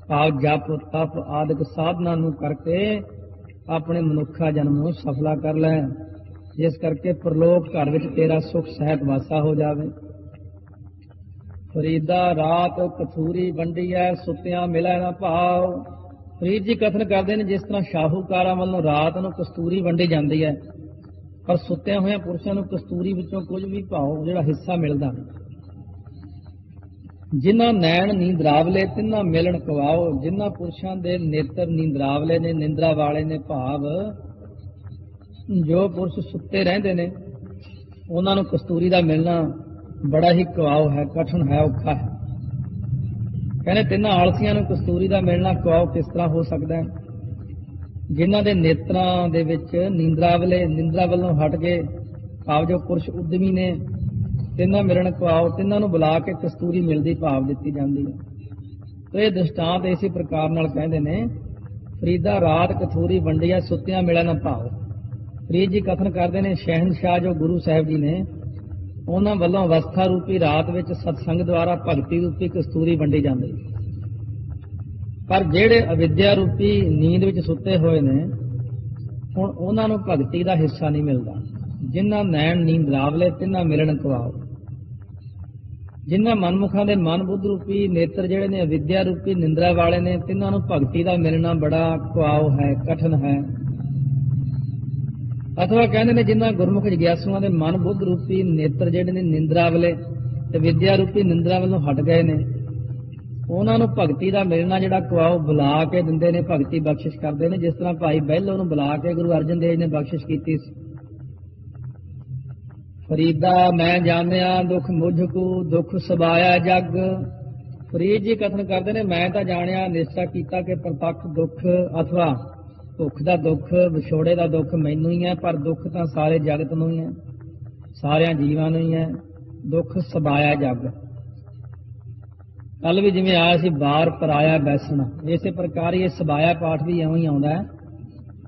ਭਾਵ ਜਪ, ਤਪ ਆਦਿਕ ਸਾਧਨਾ ਨੂੰ ਕਰਕੇ ਆਪਣੇ ਮਨੁੱਖਾ ਜਨਮ ਨੂੰ ਸਫਲਾ ਕਰ ਲੈ। ਜਿਸ ਕਰਕੇ ਪ੍ਰਲੋਕ ਘਰ ਵਿੱਚ ਤੇਰਾ ਸੁਖ ਸਹਿਤ ਵਾਸਾ ਹੋ ਜਾਵੇ। ਫਰੀਦਾ ਰਾਤ ਕਥੂਰੀ ਵੰਡੀ ਐ, ਸੁੱਤਿਆਂ ਮਿਲੈ ਨਾ ਭਾਵ। ਫਰੀਦ ਜੀ ਕਥਨ ਕਰਦੇ ਨੇ ਜਿਸ ਤਰ੍ਹਾਂ ਸ਼ਾਹੂਕਾਰਾਂ ਵੱਲੋਂ ਰਾਤ ਨੂੰ ਕਸਤੂਰੀ ਵੰਡੀ ਜਾਂਦੀ ਹੈ ਪਰ ਸੁੱਤਿਆਂ ਹੋਇਆਂ ਪੁਰਸ਼ਾਂ ਨੂੰ ਕਸਤੂਰੀ ਵਿੱਚੋਂ ਕੁਝ ਵੀ ਭਾਉ ਜਿਹੜਾ ਹਿੱਸਾ ਮਿਲਦਾ। ਨਹੀਂ ਜਿਨ੍ਹਾਂ ਨੈਣ ਨੀਂਦਰਾਵਲੇ, ਤਿੰਨਾਂ ਮਿਲਣ ਕਵਾਓ। ਜਿਨ੍ਹਾਂ ਪੁਰਸ਼ਾਂ ਦੇ ਨੇਤਰ ਨੀਂਦਰਾਵਲੇ ਨੇ, ਨਿੰਦਰਾ ਵਾਲੇ ਨੇ ਭਾਵ ਜੋ ਪੁਰਸ਼ ਸੁੱਤੇ ਰਹਿੰਦੇ ਨੇ, ਉਹਨਾਂ ਨੂੰ ਕਸਤੂਰੀ ਦਾ ਮਿਲਣਾ ਬੜਾ ਹੀ ਕਵਾਓ ਹੈ, ਕਠਨ ਹੈ, ਔਖਾ ਹੈ। ਕਹਿੰਦੇ ਤਿੰਨਾਂ ਆਲਸੀਆਂ ਨੂੰ ਕਸਤੂਰੀ ਦਾ ਮਿਲਣਾ ਕਵਾਓ ਕਿਸ ਤਰ੍ਹਾਂ ਹੋ ਸਕਦਾ ਹੈ? ਜਿਨ੍ਹਾਂ ਦੇ ਨੇਤਰਾਂ ਦੇ ਵਿੱਚ ਨੀਂਦਰਾਵਲੇ, ਨਿੰਦਰਾ ਵੱਲੋਂ ਹਟ ਕੇ ਭਾਵ ਜੋ ਪੁਰਸ਼ ਉਦਮੀ ਨੇ, ਤਿੰਨਾਂ ਮਿਲਣ ਕਵਾਓ ਤਿੰਨਾਂ ਨੂੰ ਬੁਲਾ ਕੇ ਕਸਤੂਰੀ ਮਿਲਦੀ ਭਾਵ ਦਿੱਤੀ ਜਾਂਦੀ ਹੈ। ਤੇ ਇਹ ਦ੍ਰਿਸ਼ਟਾਂਤ ਇਸੇ ਪ੍ਰਕਾਰ ਨਾਲ ਕਹਿੰਦੇ ਨੇ, ਫਰੀਦਾ ਰਾਤ ਕਥੂਰੀ ਵੰਡਿਆ ਸੁੱਤਿਆਂ ਮਿਲਣ ਭਾਵ। ਫਰੀਦ ਜੀ ਕਥਨ ਕਰਦੇ ਨੇ ਸ਼ਹਿਨशाह ਜੋ ਗੁਰੂ ਸਾਹਿਬ ਜੀ ਨੇ, ਉਹਨਾਂ ਵੱਲੋਂ ਅਵਸਥਾ ਰੂਪੀ ਰਾਤ ਵਿੱਚ ਸਤਸੰਗ ਦੁਆਰਾ ਭਗਤੀ ਰੂਪੀ ਕਸਤੂਰੀ ਵੰਡੀ ਜਾਂਦੀ। ਪਰ ਜਿਹੜੇ ਅਵਿਦਿਆ ਰੂਪੀ ਨੀਂਦ ਵਿੱਚ ਸੁੱਤੇ ਹੋਏ ਨੇ, ਹੁਣ ਉਹਨਾਂ ਨੂੰ ਭਗਤੀ ਦਾ ਹਿੱਸਾ ਨਹੀਂ ਮਿਲਦਾ। ਜਿਨ੍ਹਾਂ ਨੈਣ ਨੀਂਦ ਰਾਵਲੇ ਤਿੰਨਾਂ ਮਿਲਣ ਕਵਾਓ। ਜਿਨ੍ਹਾਂ ਮਨਮੁਖਾਂ ਦੇ ਮਨ ਬੁੱਧ ਰੂਪੀ ਨੇਤਰ ਜਿਹੜੇ ਨੇ, ਅਵਿਦਿਆ ਰੂਪੀ ਨਿੰਦਰਾ ਵਾਲੇ ਨੇ, ਤਿੰਨਾਂ ਨੂੰ ਭਗਤੀ ਦਾ ਮਿਲਣਾ ਬੜਾ ਕੁਆਉ ਹੈ, ਕਠਨ ਹੈ। ਅਥਵਾ ਕਹਿੰਦੇ ਨੇ ਜਿਨ੍ਹਾਂ ਗੁਰਮੁਖ ਜਗਿਆਸੂਆਂ ਦੇ ਮਨ ਬੁੱਧ ਰੂਪੀ ਨੇਤਰ ਜਿਹੜੇ ਨੇ ਨਿੰਦਰਾ ਵਾਲੇ ਤੇ ਵਿਦਿਆ ਰੂਪੀ ਨਿੰਦਰਾ ਵੱਲੋਂ ਹਟ ਗਏ ਨੇ, ਉਹਨਾਂ ਨੂੰ ਭਗਤੀ ਦਾ ਮਿਲਣਾ ਜਿਹੜਾ ਕੁਆਉ ਬੁਲਾ ਕੇ ਦਿੰਦੇ ਨੇ, ਭਗਤੀ ਬਖਸ਼ਿਸ਼ ਕਰਦੇ ਨੇ। ਜਿਸ ਤਰ੍ਹਾਂ ਭਾਈ ਬਹਿਲੋ ਨੂੰ ਬੁਲਾ ਕੇ ਗੁਰੂ ਅਰਜਨ ਦੇਵ ਨੇ ਬਖਸ਼ਿਸ਼ ਕੀਤੀ ਸੀ। ਫਰੀਦਾ ਮੈਂ ਜਾਣਿਆ ਦੁੱਖ ਮੁਝ ਕੋ, ਦੁੱਖ ਸਬਾਇਆ ਜੱਗ। ਫਰੀਦ ਜੀ ਕਥਨ ਕਰਦੇ ਨੇ, ਮੈਂ ਤਾਂ ਜਾਣਿਆ, ਨਿਸ਼ਚਾ ਕੀਤਾ ਕਿ ਪ੍ਰਤੱਖ ਦੁੱਖ ਅਥਵਾ ਭੁੱਖ ਦਾ ਦੁੱਖ, ਵਿਛੋੜੇ ਦਾ ਦੁੱਖ ਮੈਨੂੰ ਹੀ ਹੈ, ਪਰ ਦੁੱਖ ਤਾਂ ਸਾਰੇ ਜਗਤ ਨੂੰ ਹੀ ਹੈ, ਸਾਰਿਆਂ ਜੀਵਾਂ ਨੂੰ ਹੀ ਹੈ, ਦੁੱਖ ਸਬਾਇਆ ਜਗ। ਕੱਲ ਵੀ ਜਿਵੇਂ ਆਇਆ ਸੀ ਬਾਰ ਪਰਾਇਆ ਬੈਸਣਾ, ਇਸੇ ਪ੍ਰਕਾਰ ਇਹ ਸਬਾਇਆ ਪਾਠ ਵੀ ਐਵੇਂ ਹੀ ਆਉਂਦਾ ਹੈ।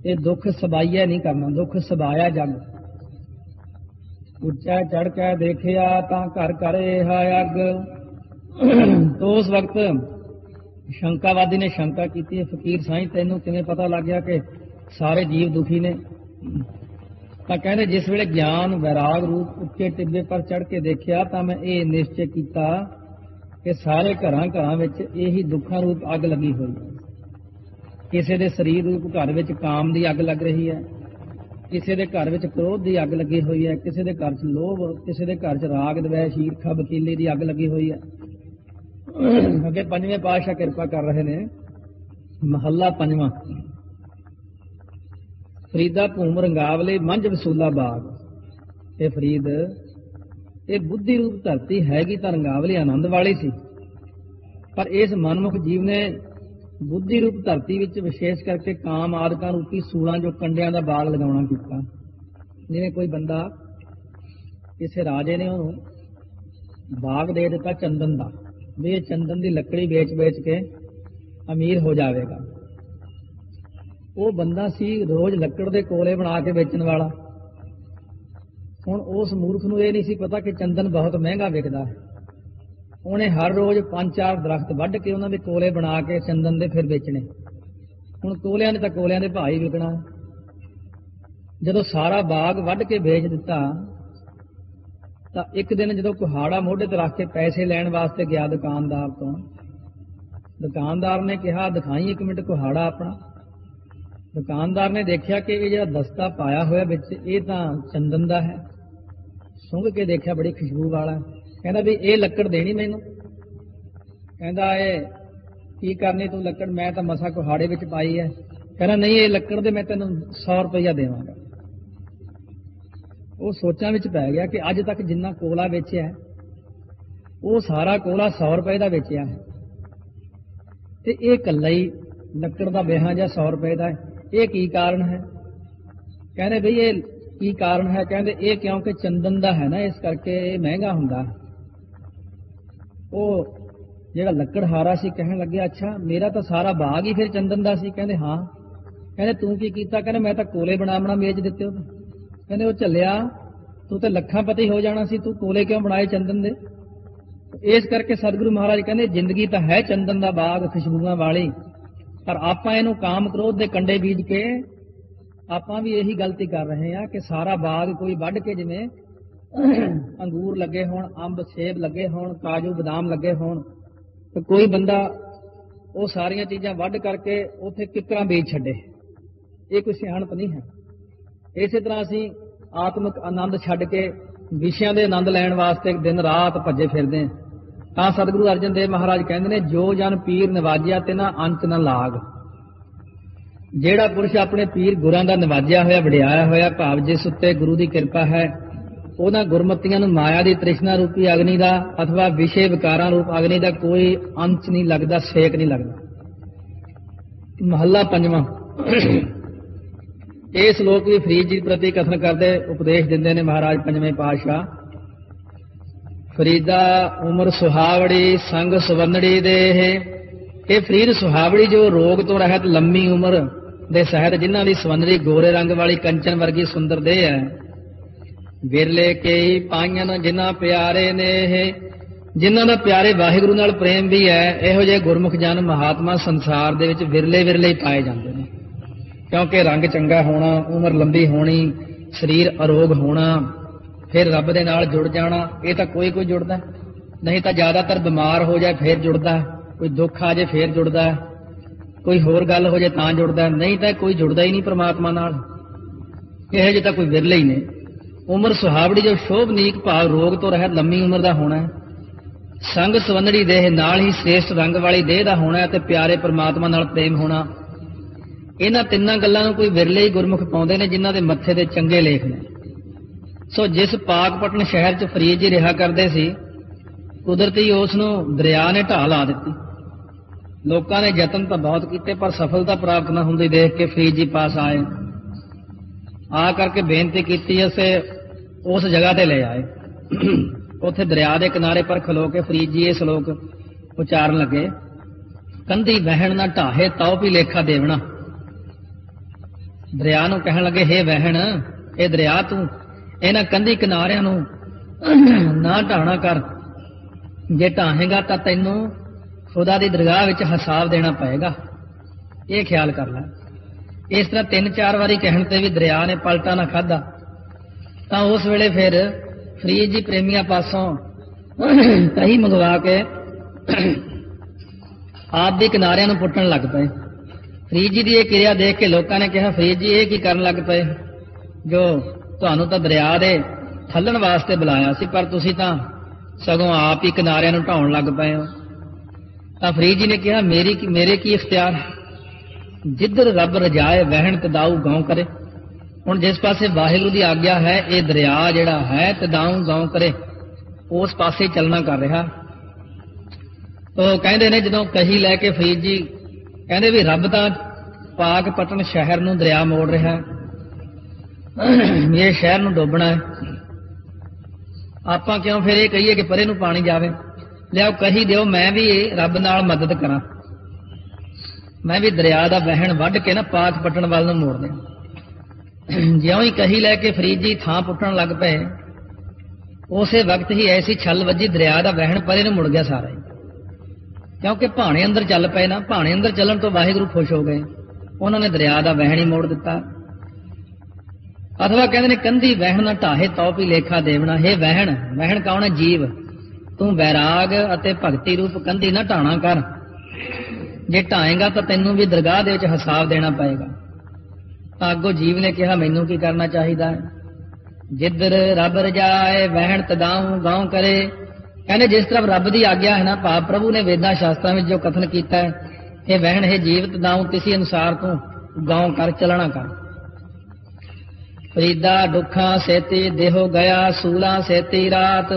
ਇਹ ਦੁੱਖ ਸਬਾਈਆ ਨਹੀਂ ਕਰਨਾ, ਦੁੱਖ ਸਬਾਇਆ ਜਗ। ਉੱਚਾ ਚੜ ਕੇ ਦੇਖਿਆ ਤਾਂ ਘਰ ਘਰੇ ਹੈ ਅੱਗ। ਤੋਂ ਉਸ ਵਕਤ ਸ਼ੰਕਾਵਾਦੀ ਨੇ ਸ਼ੰਕਾ ਕੀਤੀ ਹੈ। ਫਕੀਰ ਸਾਈਂ, ਤੈਨੂੰ ਕਿਵੇਂ ਪਤਾ ਲੱਗ ਗਿਆ ਕਿ ਸਾਰੇ ਜੀਵ ਦੁਖੀ ਨੇ? ਤਾਂ ਕਹਿੰਦੇ, ਜਿਸ ਵੇਲੇ ਗਿਆਨ ਵਿਰਾਗ ਰੂਪ ਉੱਚੇ ਟਿੱਬੇ ਪਰ ਚੜ ਕੇ ਦੇਖਿਆ, ਤਾਂ ਮੈਂ ਇਹ ਨਿਸ਼ਚੈ ਕੀਤਾ ਕਿ ਸਾਰੇ ਘਰਾਂ ਘਰਾਂ ਵਿੱਚ ਇਹੀ ਦੁੱਖਾਂ ਰੂਪ ਅੱਗ ਲੱਗੀ ਹੋਈ ਹੈ। ਕਿਸੇ ਦੇ ਸਰੀਰ ਰੂਪ ਘਰ ਵਿੱਚ ਕਾਮ ਦੀ ਅੱਗ ਲੱਗ ਰਹੀ ਹੈ। ਕਿਸੇ ਦੇ ਘਰ ਵਿੱਚ ਕ੍ਰੋਧ ਦੀ ਅੱਗ ਲੱਗੀ ਹੋਈ ਹੈ। ਕਿਸੇ ਦੇ ਘਰ 'ਚ ਲੋਭ, ਕਿਸੇ ਦੇ ਘਰ 'ਚ ਰਾਗ, ਦਵੇਸ਼ ਈਰਖਾ ਵਕੀਲੀ ਦੀ ਅੱਗ ਲੱਗੀ ਹੋਈ ਹੈ। ਅੱਗੇ ਪੰਜਵੇਂ ਪਾਤਸ਼ਾਹ ਕਿਰਪਾ ਕਰ ਰਹੇ ਨੇ। ਮਹੱਲਾ ਪੰਜਵਾਂ। ਫਰੀਦਾ ਭੂਮ ਰੰਗਾਵਲੇ ਮੰਝ ਵਸੂਲਾ ਬਾਗ। ਇਹ ਫਰੀਦ, ਇਹ ਬੁੱਧੀ ਰੂਪ ਧਰਤੀ ਹੈਗੀ ਤਾਂ ਰੰਗਾਵਲੇ ਆਨੰਦ ਵਾਲੀ ਸੀ। ਪਰ ਇਸ ਮਨਮੁਖ ਜੀਵ ਨੇ ਬੁੱਧੀ ਰੂਪ ਧਰਤੀ ਵਿੱਚ ਵਿਸ਼ੇਸ਼ ਕਰਕੇ ਕਾਮ ਆਦਿਕਾਂ ਰੂਪੀ ਸੂਲਾਂ ਜੋ ਕੰਡਿਆਂ ਦਾ ਬਾਗ ਲਗਾਉਣਾ ਕੀਤਾ। ਜਿਵੇਂ ਕੋਈ ਬੰਦਾ ਕਿਸੇ ਰਾਜੇ ਨੇ ਉਹਨੂੰ ਬਾਗ ਦੇ ਦਿੱਤਾ ਚੰਦਨ ਦਾ। ਵੀ ਇਹ ਚੰਦਨ ਦੀ ਲੱਕੜੀ ਵੇਚ-ਵੇਚ ਕੇ ਅਮੀਰ ਹੋ ਜਾਵੇਗਾ। ਉਹ ਬੰਦਾ ਸੀ ਰੋਜ਼ ਲੱਕੜ ਦੇ ਕੋਲੇ ਬਣਾ ਕੇ ਵੇਚਣ ਵਾਲਾ। ਹੁਣ ਉਸ ਮੂਰਖ ਨੂੰ ਇਹ ਨਹੀਂ ਸੀ ਪਤਾ ਕਿ ਚੰਦਨ ਬਹੁਤ ਮਹਿੰਗਾ ਵਿਕਦਾ ਉਹਨੇ ਹਰ ਰੋਜ਼ ਪੰਜ ਚਾਰ ਦਰਖਤ ਵੱਢ ਕੇ ਉਹਨਾਂ ਦੇ ਕੋਲੇ ਬਣਾ ਕੇ ਚੰਦਨ ਦੇ ਫਿਰ ਵੇਚਣੇ। ਹੁਣ ਕੋਲਿਆਂ ਨੇ ਤਾਂ ਕੋਲਿਆਂ ਦੇ ਭਾਅ ਹੀ ਵਿਕਣਾ। ਜਦੋਂ ਸਾਰਾ ਬਾਗ ਵੱਢ ਕੇ ਵੇਚ ਦਿੱਤਾ ਤਾਂ ਇੱਕ ਦਿਨ ਜਦੋਂ ਕੁਹਾੜਾ ਮੋਢੇ ਤੇ ਰੱਖ ਕੇ ਪੈਸੇ ਲੈਣ ਵਾਸਤੇ ਗਿਆ ਦੁਕਾਨਦਾਰ ਤੋਂ, ਦੁਕਾਨਦਾਰ ਨੇ ਕਿਹਾ, ਦਿਖਾਈ ਇੱਕ ਮਿੰਟ ਕੁਹਾੜਾ ਆਪਣਾ। ਦੁਕਾਨਦਾਰ ਨੇ ਦੇਖਿਆ ਕਿ ਇਹ ਜਿਹੜਾ ਦਸਤਾ ਪਾਇਆ ਹੋਇਆ ਵਿੱਚ, ਇਹ ਤਾਂ ਚੰਦਨ ਦਾ ਹੈ। ਸੁੰਘ ਕੇ ਦੇਖਿਆ, ਬੜੀ ਖੁਸ਼ਬੂ ਵਾਲਾ। ਕਹਿੰਦਾ ਵੀ ਇਹ ਲੱਕੜ ਦੇਣੀ ਮੈਨੂੰ। ਕਹਿੰਦਾ, ਇਹ ਕੀ ਕਰਨੀ ਤੂੰ ਲੱਕੜ? ਮੈਂ ਤਾਂ ਮਸਾ ਕੁਹਾੜੇ ਵਿੱਚ ਪਾਈ ਹੈ। ਕਹਿੰਦਾ, ਨਹੀਂ, ਇਹ ਲੱਕੜ ਦੇ ਮੈਂ ਤੈਨੂੰ 100 ਰੁਪਇਆ ਦੇਵਾਂਗਾ। ਉਹ ਸੋਚਾਂ ਵਿੱਚ ਪੈ ਗਿਆ ਕਿ ਅੱਜ ਤੱਕ ਜਿੰਨਾ ਕੋਲਾ ਵੇਚਿਆ ਉਹ ਸਾਰਾ ਕੋਲਾ 100 ਰੁਪਏ ਦਾ ਵੇਚਿਆ ਤੇ ਇਹ ਇਕੱਲਾ ਹੀ ਲੱਕੜ ਦਾ ਵਿਆਹਾਂ ਜਾਂ 100 ਰੁਪਏ ਦਾ ਇਹ ਕੀ ਕਾਰਨ ਹੈ? ਕਹਿੰਦੇ ਬਈ ਇਹ ਕੀ ਕਾਰਨ ਹੈ? ਕਹਿੰਦੇ ਇਹ ਕਿਉਂਕਿ ਚੰਦਨ ਦਾ ਹੈ ਨਾ, ਇਸ ਕਰਕੇ ਇਹ ਮਹਿੰਗਾ ਹੁੰਦਾ ਉਹ ਜਿਹੜਾ ਲੱਕੜਹਾਰਾ ਸੀ, ਕਹਿਣ ਲੱਗਿਆ, ਅੱਛਾ, ਮੇਰਾ ਤਾਂ ਸਾਰਾ ਬਾਗ ਹੀ ਫਿਰ ਚੰਦਨ ਦਾ ਸੀ। ਕਹਿੰਦੇ, ਹਾਂ। ਕਹਿੰਦੇ, ਤੂੰ ਕੀ ਕੀਤਾ? ਕਹਿੰਦੇ, ਮੈਂ ਤਾਂ ਕੋਲੇ ਬਣਾ ਬਣਾ ਵੇਚ ਦਿੱਤੇ ਉਹ ਕਹਿੰਦੇ ਉਹ ਚੱਲਿਆ ਤੂੰ ਤਾਂ ਲੱਖਾਂ ਪਤੀ ਹੋ ਜਾਣਾ ਸੀ, ਤੂੰ ਕੋਲੇ ਕਿਉਂ ਬਣਾਏ ਚੰਦਨ ਦੇ? ਇਸ ਕਰਕੇ ਸਤਿਗੁਰੂ ਮਹਾਰਾਜ ਕਹਿੰਦੇ, ਜ਼ਿੰਦਗੀ ਤਾਂ ਹੈ ਚੰਦਨ ਦਾ ਬਾਗ, ਖੁਸ਼ਬੂਆਂ ਵਾਲੀ, ਪਰ ਆਪਾਂ ਇਹਨੂੰ ਕਾਮ ਕ੍ਰੋਧ ਦੇ ਕੰਡੇ ਬੀਜ ਕੇ ਆਪਾਂ ਵੀ ਇਹੀ ਗਲਤੀ ਕਰ ਰਹੇ ਹਾਂ ਕਿ ਸਾਰਾ ਬਾਗ ਕੋਈ ਵੱਢ ਕੇ ਜਿਵੇਂ ਅੰਗੂਰ ਲੱਗੇ ਹੋਣ, ਅੰਬ, ਸੇਬ ਲੱਗੇ ਹੋਣ, ਕਾਜੂ, ਬਦਾਮ ਲੱਗੇ ਹੋਣ, ਤੇ ਕੋਈ ਬੰਦਾ ਉਹ ਸਾਰੀਆਂ ਚੀਜ਼ਾਂ ਵੱਢ ਕਰਕੇ ਉੱਥੇ ਕਿਕਰਾਂ ਬੀਜ ਛੱਡੇ। ਇਹ ਕੋਈ ਸਿਆਣਪ ਨਹੀਂ ਹੈ। ਇਸੇ ਤਰ੍ਹਾਂ ਅਸੀਂ ਆਤਮਿਕ ਆਨੰਦ ਛੱਡ ਕੇ ਵਿਸ਼ਿਆਂ ਦੇ ਆਨੰਦ ਲੈਣ ਵਾਸਤੇ ਦਿਨ ਰਾਤ ਭੱਜੇ ਫਿਰਦੇ ਤਾਂ ਸਤਿਗੁਰੂ ਅਰਜਨ ਦੇਵ ਮਹਾਰਾਜ ਕਹਿੰਦੇ ਨੇ, ਜੋ ਜਨ ਪੀਰ ਨਵਾਜਿਆ ਤੇ ਨਾ ਅੰਤ ਨਾ ਲਾਗ। ਜਿਹੜਾ ਪੁਰਸ਼ ਆਪਣੇ ਪੀਰ ਗੁਰਾਂ ਦਾ ਨਿਵਾਜਿਆ ਹੋਇਆ, ਵਡਿਆਇਆ ਹੋਇਆ, ਭਾਵ ਜਿਸ ਉੱਤੇ ਗੁਰੂ ਦੀ ਕਿਰਪਾ ਹੈ, ਉਹਨਾਂ ਗੁਰਮਤੀਆਂ ਨੂੰ ਮਾਇਆ ਦੀ ਤ੍ਰਿਸ਼ਨਾ ਰੂਪੀ ਅਗਨੀ ਦਾ ਅਥਵਾ ਵਿਸ਼ੇ ਵਿਕਾਰਾਂ ਰੂਪ ਅਗਨੀ ਦਾ ਕੋਈ ਅੰਤ ਨਹੀਂ ਲੱਗਦਾ, ਸੇਕ ਨਹੀਂ ਲੱਗਦਾ। ਮਹੱਲਾ ਪੰਜਵਾਂ। ਇਹ ਸ਼ਲੋਕ ਵੀ ਫਰੀਦ ਜੀ ਪ੍ਰਤੀ ਕਥਨ ਕਰਦੇ, ਉਪਦੇਸ਼ ਦਿੰਦੇ ਨੇ ਮਹਾਰਾਜ ਪੰਜਵੇਂ ਪਾਤਸ਼ਾਹ। ਫਰੀਦਾ ਉਮਰ ਸੁਹਾਵੜੀ, ਸੰਗ ਸਵੰਨੜੀ ਦੇ ਇਹ। ਫਰੀਦ ਸੁਹਾਵੜੀ ਜੋ ਰੋਗ ਤੋਂ ਰਹਿਤ ਲੰਮੀ ਉਮਰ ਦੇ ਸਹਿਤ ਜਿਨ੍ਹਾਂ ਦੀ ਸਵੰਨੜੀ ਗੋਰੇ ਰੰਗ ਵਾਲੀ ਕੰਚਨ ਵਰਗੀ ਸੁੰਦਰ ਦੇਹ ਹੈ। ਵਿਰਲੇ ਕਈ ਪਾਈਆਂ ਜਿਨ੍ਹਾਂ ਪਿਆਰੇ ਨੇ ਇਹ, ਜਿਨ੍ਹਾਂ ਦਾ ਪਿਆਰੇ ਵਾਹਿਗੁਰੂ ਨਾਲ ਪ੍ਰੇਮ ਵੀ ਹੈ, ਇਹੋ ਜਿਹੇ ਗੁਰਮੁਖ ਜਨ ਮਹਾਤਮਾ ਸੰਸਾਰ ਦੇ ਵਿੱਚ ਵਿਰਲੇ ਵਿਰਲੇ ਪਾਏ ਜਾਂਦੇ ਨੇ। ਕਿਉਂਕਿ ਰੰਗ ਚੰਗਾ ਹੋਣਾ, ਉਮਰ ਲੰਬੀ ਹੋਣੀ, ਸਰੀਰ ਅਰੋਗ ਹੋਣਾ, ਫਿਰ ਰੱਬ ਦੇ ਨਾਲ ਜੁੜ ਜਾਣਾ, ਇਹ ਤਾਂ ਕੋਈ ਕੋਈ ਜੁੜਦਾ। ਨਹੀਂ ਤਾਂ ਜ਼ਿਆਦਾਤਰ ਬਿਮਾਰ ਹੋ ਜਾਏ, ਫਿਰ ਜੁੜਦਾ। ਕੋਈ ਦੁੱਖ ਆ ਜਾਏ, ਫਿਰ ਜੁੜਦਾ। ਕੋਈ ਹੋਰ ਗੱਲ ਹੋ ਜਾਏ, ਤਾਂ ਜੁੜਦਾ। ਨਹੀਂ ਤਾਂ ਕੋਈ ਜੁੜਦਾ ਹੀ ਨਹੀਂ ਪ੍ਰਮਾਤਮਾ ਨਾਲ। ਇਹ ਜੇ ਤਾਂ ਕੋਈ ਵਿਰਲੇ ਹੀ ਨੇ। ਉਮਰ ਸੁਹਾਵੜੀ ਜੋ ਸ਼ੋਭਨੀਕ ਭਾਵ ਰੋਗ ਤੋਂ ਰਹਿਤ ਲੰਮੀ ਉਮਰ ਦਾ ਹੋਣਾ ਹੈ। ਸੰਗ ਸਵੰਨੜੀ ਦੇਹ ਨਾਲ ਹੀ ਸ੍ਰੇਸ਼ਟ ਰੰਗ ਵਾਲੀ ਦੇਹ ਦਾ ਹੋਣਾ ਤੇ ਪਿਆਰੇ ਪ੍ਰਮਾਤਮਾ ਨਾਲ ਪ੍ਰੇਮ ਹੋਣਾ। ਇਹਨਾਂ ਤਿੰਨਾਂ ਗੱਲਾਂ ਨੂੰ ਕੋਈ ਵਿਰਲੇ ਹੀ ਗੁਰਮੁਖ ਪਾਉਂਦੇ ਨੇ, ਜਿਨ੍ਹਾਂ ਦੇ ਮੱਥੇ ਤੇ ਚੰਗੇ ਲੇਖ ਨੇ। ਸੋ ਜਿਸ ਪਾਕਪਟਨ ਸ਼ਹਿਰ 'ਚ ਫਰੀਦ ਜੀ ਰਿਹਾ ਕਰਦੇ ਸੀ, ਕੁਦਰਤੀ ਉਸ ਨੂੰ ਦਰਿਆ ਨੇ ਢਾਹ ਲਾ ਦਿੱਤੀ। ਲੋਕਾਂ ਨੇ ਯਤਨ ਤਾਂ ਬਹੁਤ ਕੀਤੇ, ਪਰ ਸਫਲਤਾ ਪ੍ਰਾਪਤ ਨਾ ਹੁੰਦੀ ਦੇਖ ਕੇ ਫਰੀਦ ਜੀ ਪਾਸ ਆਏ। ਆ ਕਰਕੇ ਬੇਨਤੀ ਕੀਤੀ ਅਸੇ ਉਸ ਜਗ੍ਹਾ ਤੇ ਲੈ ਆਏ। ਉੱਥੇ ਦਰਿਆ ਦੇ ਕਿਨਾਰੇ ਪਰ ਖਲੋ ਕੇ ਫਰੀਦ ਜੀ ਇਹ ਸ਼ਲੋਕ ਉਚਾਰਨ ਲੱਗੇ ਕੰਧੀ ਵਹਿਣ ਨਾ ਢਾਹੇ, ਤਉ ਵੀ ਲੇਖਾ ਦੇਵਣਾ। ਦਰਿਆ ਨੂੰ ਕਹਿਣ ਲੱਗੇ, ਹੇ ਵਹਿਣ, ਇਹ ਦਰਿਆ ਤੂੰ, ਇਹਨਾਂ ਕੰਧੀ ਕਿਨਾਰਿਆਂ ਨੂੰ ਨਾ ਢਾਣਾ ਕਰ। ਜੇ ਢਾਹੇਗਾ ਤਾਂ ਤੈਨੂੰ ਖੁਦਾ ਦੀ ਦਰਗਾਹ ਵਿੱਚ ਹਿਸਾਬ ਦੇਣਾ ਪਏਗਾ। ਇਹ ਖਿਆਲ ਕਰ ਲੈ। ਇਸ ਤਰ੍ਹਾਂ ਤਿੰਨ ਚਾਰ ਵਾਰੀ ਕਹਿਣ ਤੇ ਵੀ ਦਰਿਆ ਨੇ ਪਲਟਾ ਨਾ ਖਾਦਾ ਤਾਂ ਉਸ ਵੇਲੇ ਫਿਰ ਫਰੀਦ ਜੀ ਪ੍ਰੇਮੀਆਂ ਪਾਸੋਂ ਕਹੀ ਮੰਗਵਾ ਕੇ ਆਪ ਦੇ ਕਿਨਾਰਿਆਂ ਨੂੰ ਪੁੱਟਣ ਲੱਗ ਪਏ। ਫਰੀਦ ਜੀ ਦੀ ਇਹ ਕਿਰਿਆ ਦੇਖ ਕੇ ਲੋਕਾਂ ਨੇ ਕਿਹਾ, ਫਰੀਦ ਜੀ, ਇਹ ਕੀ ਕਰਨ ਲੱਗ ਪਏ? ਜੋ ਤੁਹਾਨੂੰ ਤਾਂ ਦਰਿਆ ਦੇ ਥੱਲਣ ਵਾਸਤੇ ਬੁਲਾਇਆ ਸੀ, ਪਰ ਤੁਸੀਂ ਤਾਂ ਸਗੋਂ ਆਪ ਹੀ ਕਿਨਾਰਿਆਂ ਨੂੰ ਢਾਉਣ ਲੱਗ ਪਏ ਹੋ। ਤਾਂ ਫਰੀਦ ਜੀ ਨੇ ਕਿਹਾ, ਮੇਰੀ ਕੀ, ਮੇਰੇ ਕੀ ਇਖਤਿਆਰ? ਜਿੱਧਰ ਰੱਬ ਰਜਾਏ ਵਹਿਣ ਤਦਾਉ ਗਾਉ ਕਰੇ। ਹੁਣ ਜਿਸ ਪਾਸੇ ਵਾਹਿਗੁਰੂ ਦੀ ਆਗਿਆ ਹੈ, ਇਹ ਦਰਿਆ ਜਿਹੜਾ ਹੈ ਤਦਾਉ ਗਾਉ ਕਰੇ, ਉਸ ਪਾਸੇ ਚੱਲਣਾ ਕਰ ਰਿਹਾ। ਉਹ ਕਹਿੰਦੇ ਨੇ, ਜਦੋਂ ਕਹੀ ਲੈ ਕੇ ਫਰੀਦ ਜੀ ਕਹਿੰਦੇ ਵੀ ਰੱਬ ਤਾਂ ਪਾਕ ਪਟਨ ਸ਼ਹਿਰ ਨੂੰ ਦਰਿਆ ਮੋੜ ਰਿਹਾ। ਇਹ ਸ਼ਹਿਰ ਨੂੰ ਡੋਬਣਾ ਹੈ। ਆਪਾਂ ਕਿਉਂ ਫਿਰ ਇਹ ਕਹੀਏ ਕਿ ਪਰੇ ਨੂੰ ਪਾਣੀ ਜਾਵੇ? ਲਿਆਓ, ਕਹੀ ਦਿਓ, ਮੈਂ ਵੀ ਰੱਬ ਨਾਲ ਮਦਦ ਕਰਾਂ। ਮੈਂ ਵੀ ਦਰਿਆ ਦਾ ਵਹਿਣ ਵੱਢ ਕੇ ਨਾ ਪਾਕ ਪਟਣ ਵੱਲ ਨੂੰ ਮੋੜ ਦਿਆਂ ਜਿਉਂ ਹੀ ਕਹੀ ਲੈ ਕੇ ਫਰੀਦ ਥਾਂ ਪੁੱਟਣ ਲੱਗ ਪਏ, ਉਸੇ ਵਕਤ ਹੀ ਐਸੀ ਛਲ ਵੱਜੀ, ਦਰਿਆ ਦਾ ਵਹਿਣ ਪਰੇ ਨੂੰ ਮੁੜ ਗਿਆ ਸਾਰਾ ਕਿਉਂਕਿ ਭਾਣੇ ਅੰਦਰ ਚੱਲ ਪਏ ਨਾ, ਭਾਣੇ ਅੰਦਰ ਚੱਲਣ ਤੋਂ ਵਾਹਿਗੁਰੂ ਖੁਸ਼ ਹੋ ਗਏ। ਉਹਨਾਂ ਨੇ ਦਰਿਆ ਦਾ ਵਹਿਣ ਹੀ ਮੋੜ ਦਿੱਤਾ। ਅਥਵਾ ਕਹਿੰਦੇ ਨੇ, ਕੰਧੀ ਵਹਿਣ ਨਾ ਢਾਹੇ ਤਉ ਵੀ ਲੇਖਾ ਦੇਵਣਾ। ਹੈ ਵਹਿਣ ਵਹਿਣ ਕੌਣ ਹੈ ਜੀਵ? ਤੂੰ ਵੈਰਾਗ ਅਤੇ ਭਗਤੀ ਰੂਪ ਕੰਧੀ ਨਾ ਢਾਣਾ ਕਰ। ਜੇ ਢਾਏਗਾ ਤਾਂ ਤੈਨੂੰ ਵੀ ਦਰਗਾਹ ਦੇ ਵਿੱਚ ਹਿਸਾਬ ਦੇਣਾ ਪਏਗਾ। ਤਾਂ ਅੱਗੋਂ ਜੀਵ ਨੇ ਕਿਹਾ, ਮੈਨੂੰ ਕੀ ਕਰਨਾ ਚਾਹੀਦਾ ਹੈ? ਜਿੱਧਰ ਰੱਬ ਰਜਾਏ ਵਹਿਣ ਤਦਾਉ ਗਾਉ ਕਰੇ ਕਹਿੰਦੇ ਜਿਸ ਤਰ੍ਹਾਂ ਰੱਬ ਦੀ ਆਗਿਆ ਹੈ ਨਾ, ਭਾਵ ਪ੍ਰਭੂ ਨੇ ਵੇਦਾਂ ਸ਼ਾਸਤਰਾਂ ਵਿੱਚ ਜੋ ਕਥਨ ਕੀਤਾ ਹੈ, ਇਹ ਵਹਿਣ ਹੈ ਜੀਵਤ ਦਾਉ ਕਿਸੇ ਅਨੁਸਾਰ ਤੂੰ ਗਾਉ ਕਰ, ਚਲਣਾ ਕਰ। ਫਰੀਦਾ, ਦੁੱਖਾਂ, ਸੇਤੀ, ਦੇਹੋ ਗਿਆ, ਸੂਲਾ, ਸੇਤੀ, ਰਾਤ।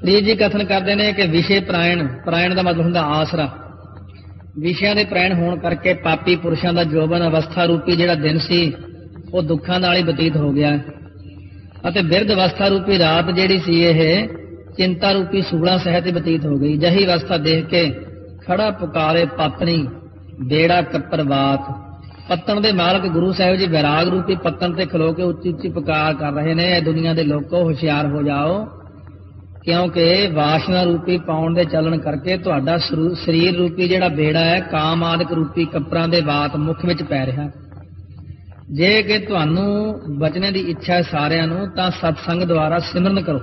ਫਰੀਦ ਜੀ ਕਥਨ ਕਰਦੇ ਨੇ ਕਿ ਵਿਸ਼ੇ ਪ੍ਰਾਇਣ ਪ੍ਰਾਇਣ ਦਾ ਮਤਲਬ ਹੁੰਦਾ ਆਸਰਾ। ਵਿਸ਼ਿਆਂ ਦੇ ਪ੍ਰਾਇਣ ਹੋਣ ਕਰਕੇ ਪਾਪੀ ਪੁਰਸ਼ਾਂ ਦਾ ਜੋਬਨ ਅਵਸਥਾ ਰੂਪੀ ਜਿਹੜਾ ਦਿਨ ਸੀ, ਉਹ ਦੁੱਖਾਂ ਨਾਲ ਹੀ ਬਤੀਤ ਹੋ ਗਿਆ। ਅਤੇ ਬਿਰਧ ਅਵਸਥਾ ਰੂਪੀ ਰਾਤ ਜਿਹੜੀ ਸੀ ਇਹ ਚਿੰਤਾ ਰੂਪੀ ਸੂਲਾ ਸਹਿਤ ਬਤੀਤ ਹੋ ਗਈ। ਜਹੀ ਅਵਸਥਾ ਦੇਖ ਕੇ ਖੜਾ ਪੁਕਾਰੇ ਪਾਤਣੀ ਬੇੜਾ ਕੱਪਰਵਾਤ। ਪੱਤਣ ਦੇ ਮਾਲਕ ਗੁਰੂ ਸਾਹਿਬ ਜੀ ਵਿਰਾਗ ਰੂਪੀ ਪੱਤਣ ਤੇ ਖਲੋ ਕੇ ਉੱਚੀ ਉੱਚੀ ਪੁਕਾਰ ਕਰ ਰਹੇ ਨੇ, ਇਹ ਦੁਨੀਆ ਦੇ ਲੋਕੋ, ਹੁਸ਼ਿਆਰ ਹੋ ਜਾਓ। ਕਿਉਂਕਿ ਵਾਸ਼ਨਾ ਰੂਪੀ ਪਾਉਣ ਦੇ ਚੱਲਣ ਕਰਕੇ ਤੁਹਾਡਾ ਸਰੀਰ ਰੂਪੀ ਜਿਹੜਾ ਬੇੜਾ ਹੈ, ਕਾਮ ਆਦਿਕ ਰੂਪੀ ਕੱਪਰਾਂ ਦੇ ਬਾਤ ਮੁਖ ਵਿੱਚ ਪੈ ਰਿਹਾ। ਜੇ ਕਿ ਤੁਹਾਨੂੰ ਬਚਣੇ ਦੀ ਇੱਛਾ ਹੈ ਸਾਰਿਆਂ ਨੂੰ, ਤਾਂ ਸਤਸੰਗ ਦੁਆਰਾ ਸਿਮਰਨ ਕਰੋ।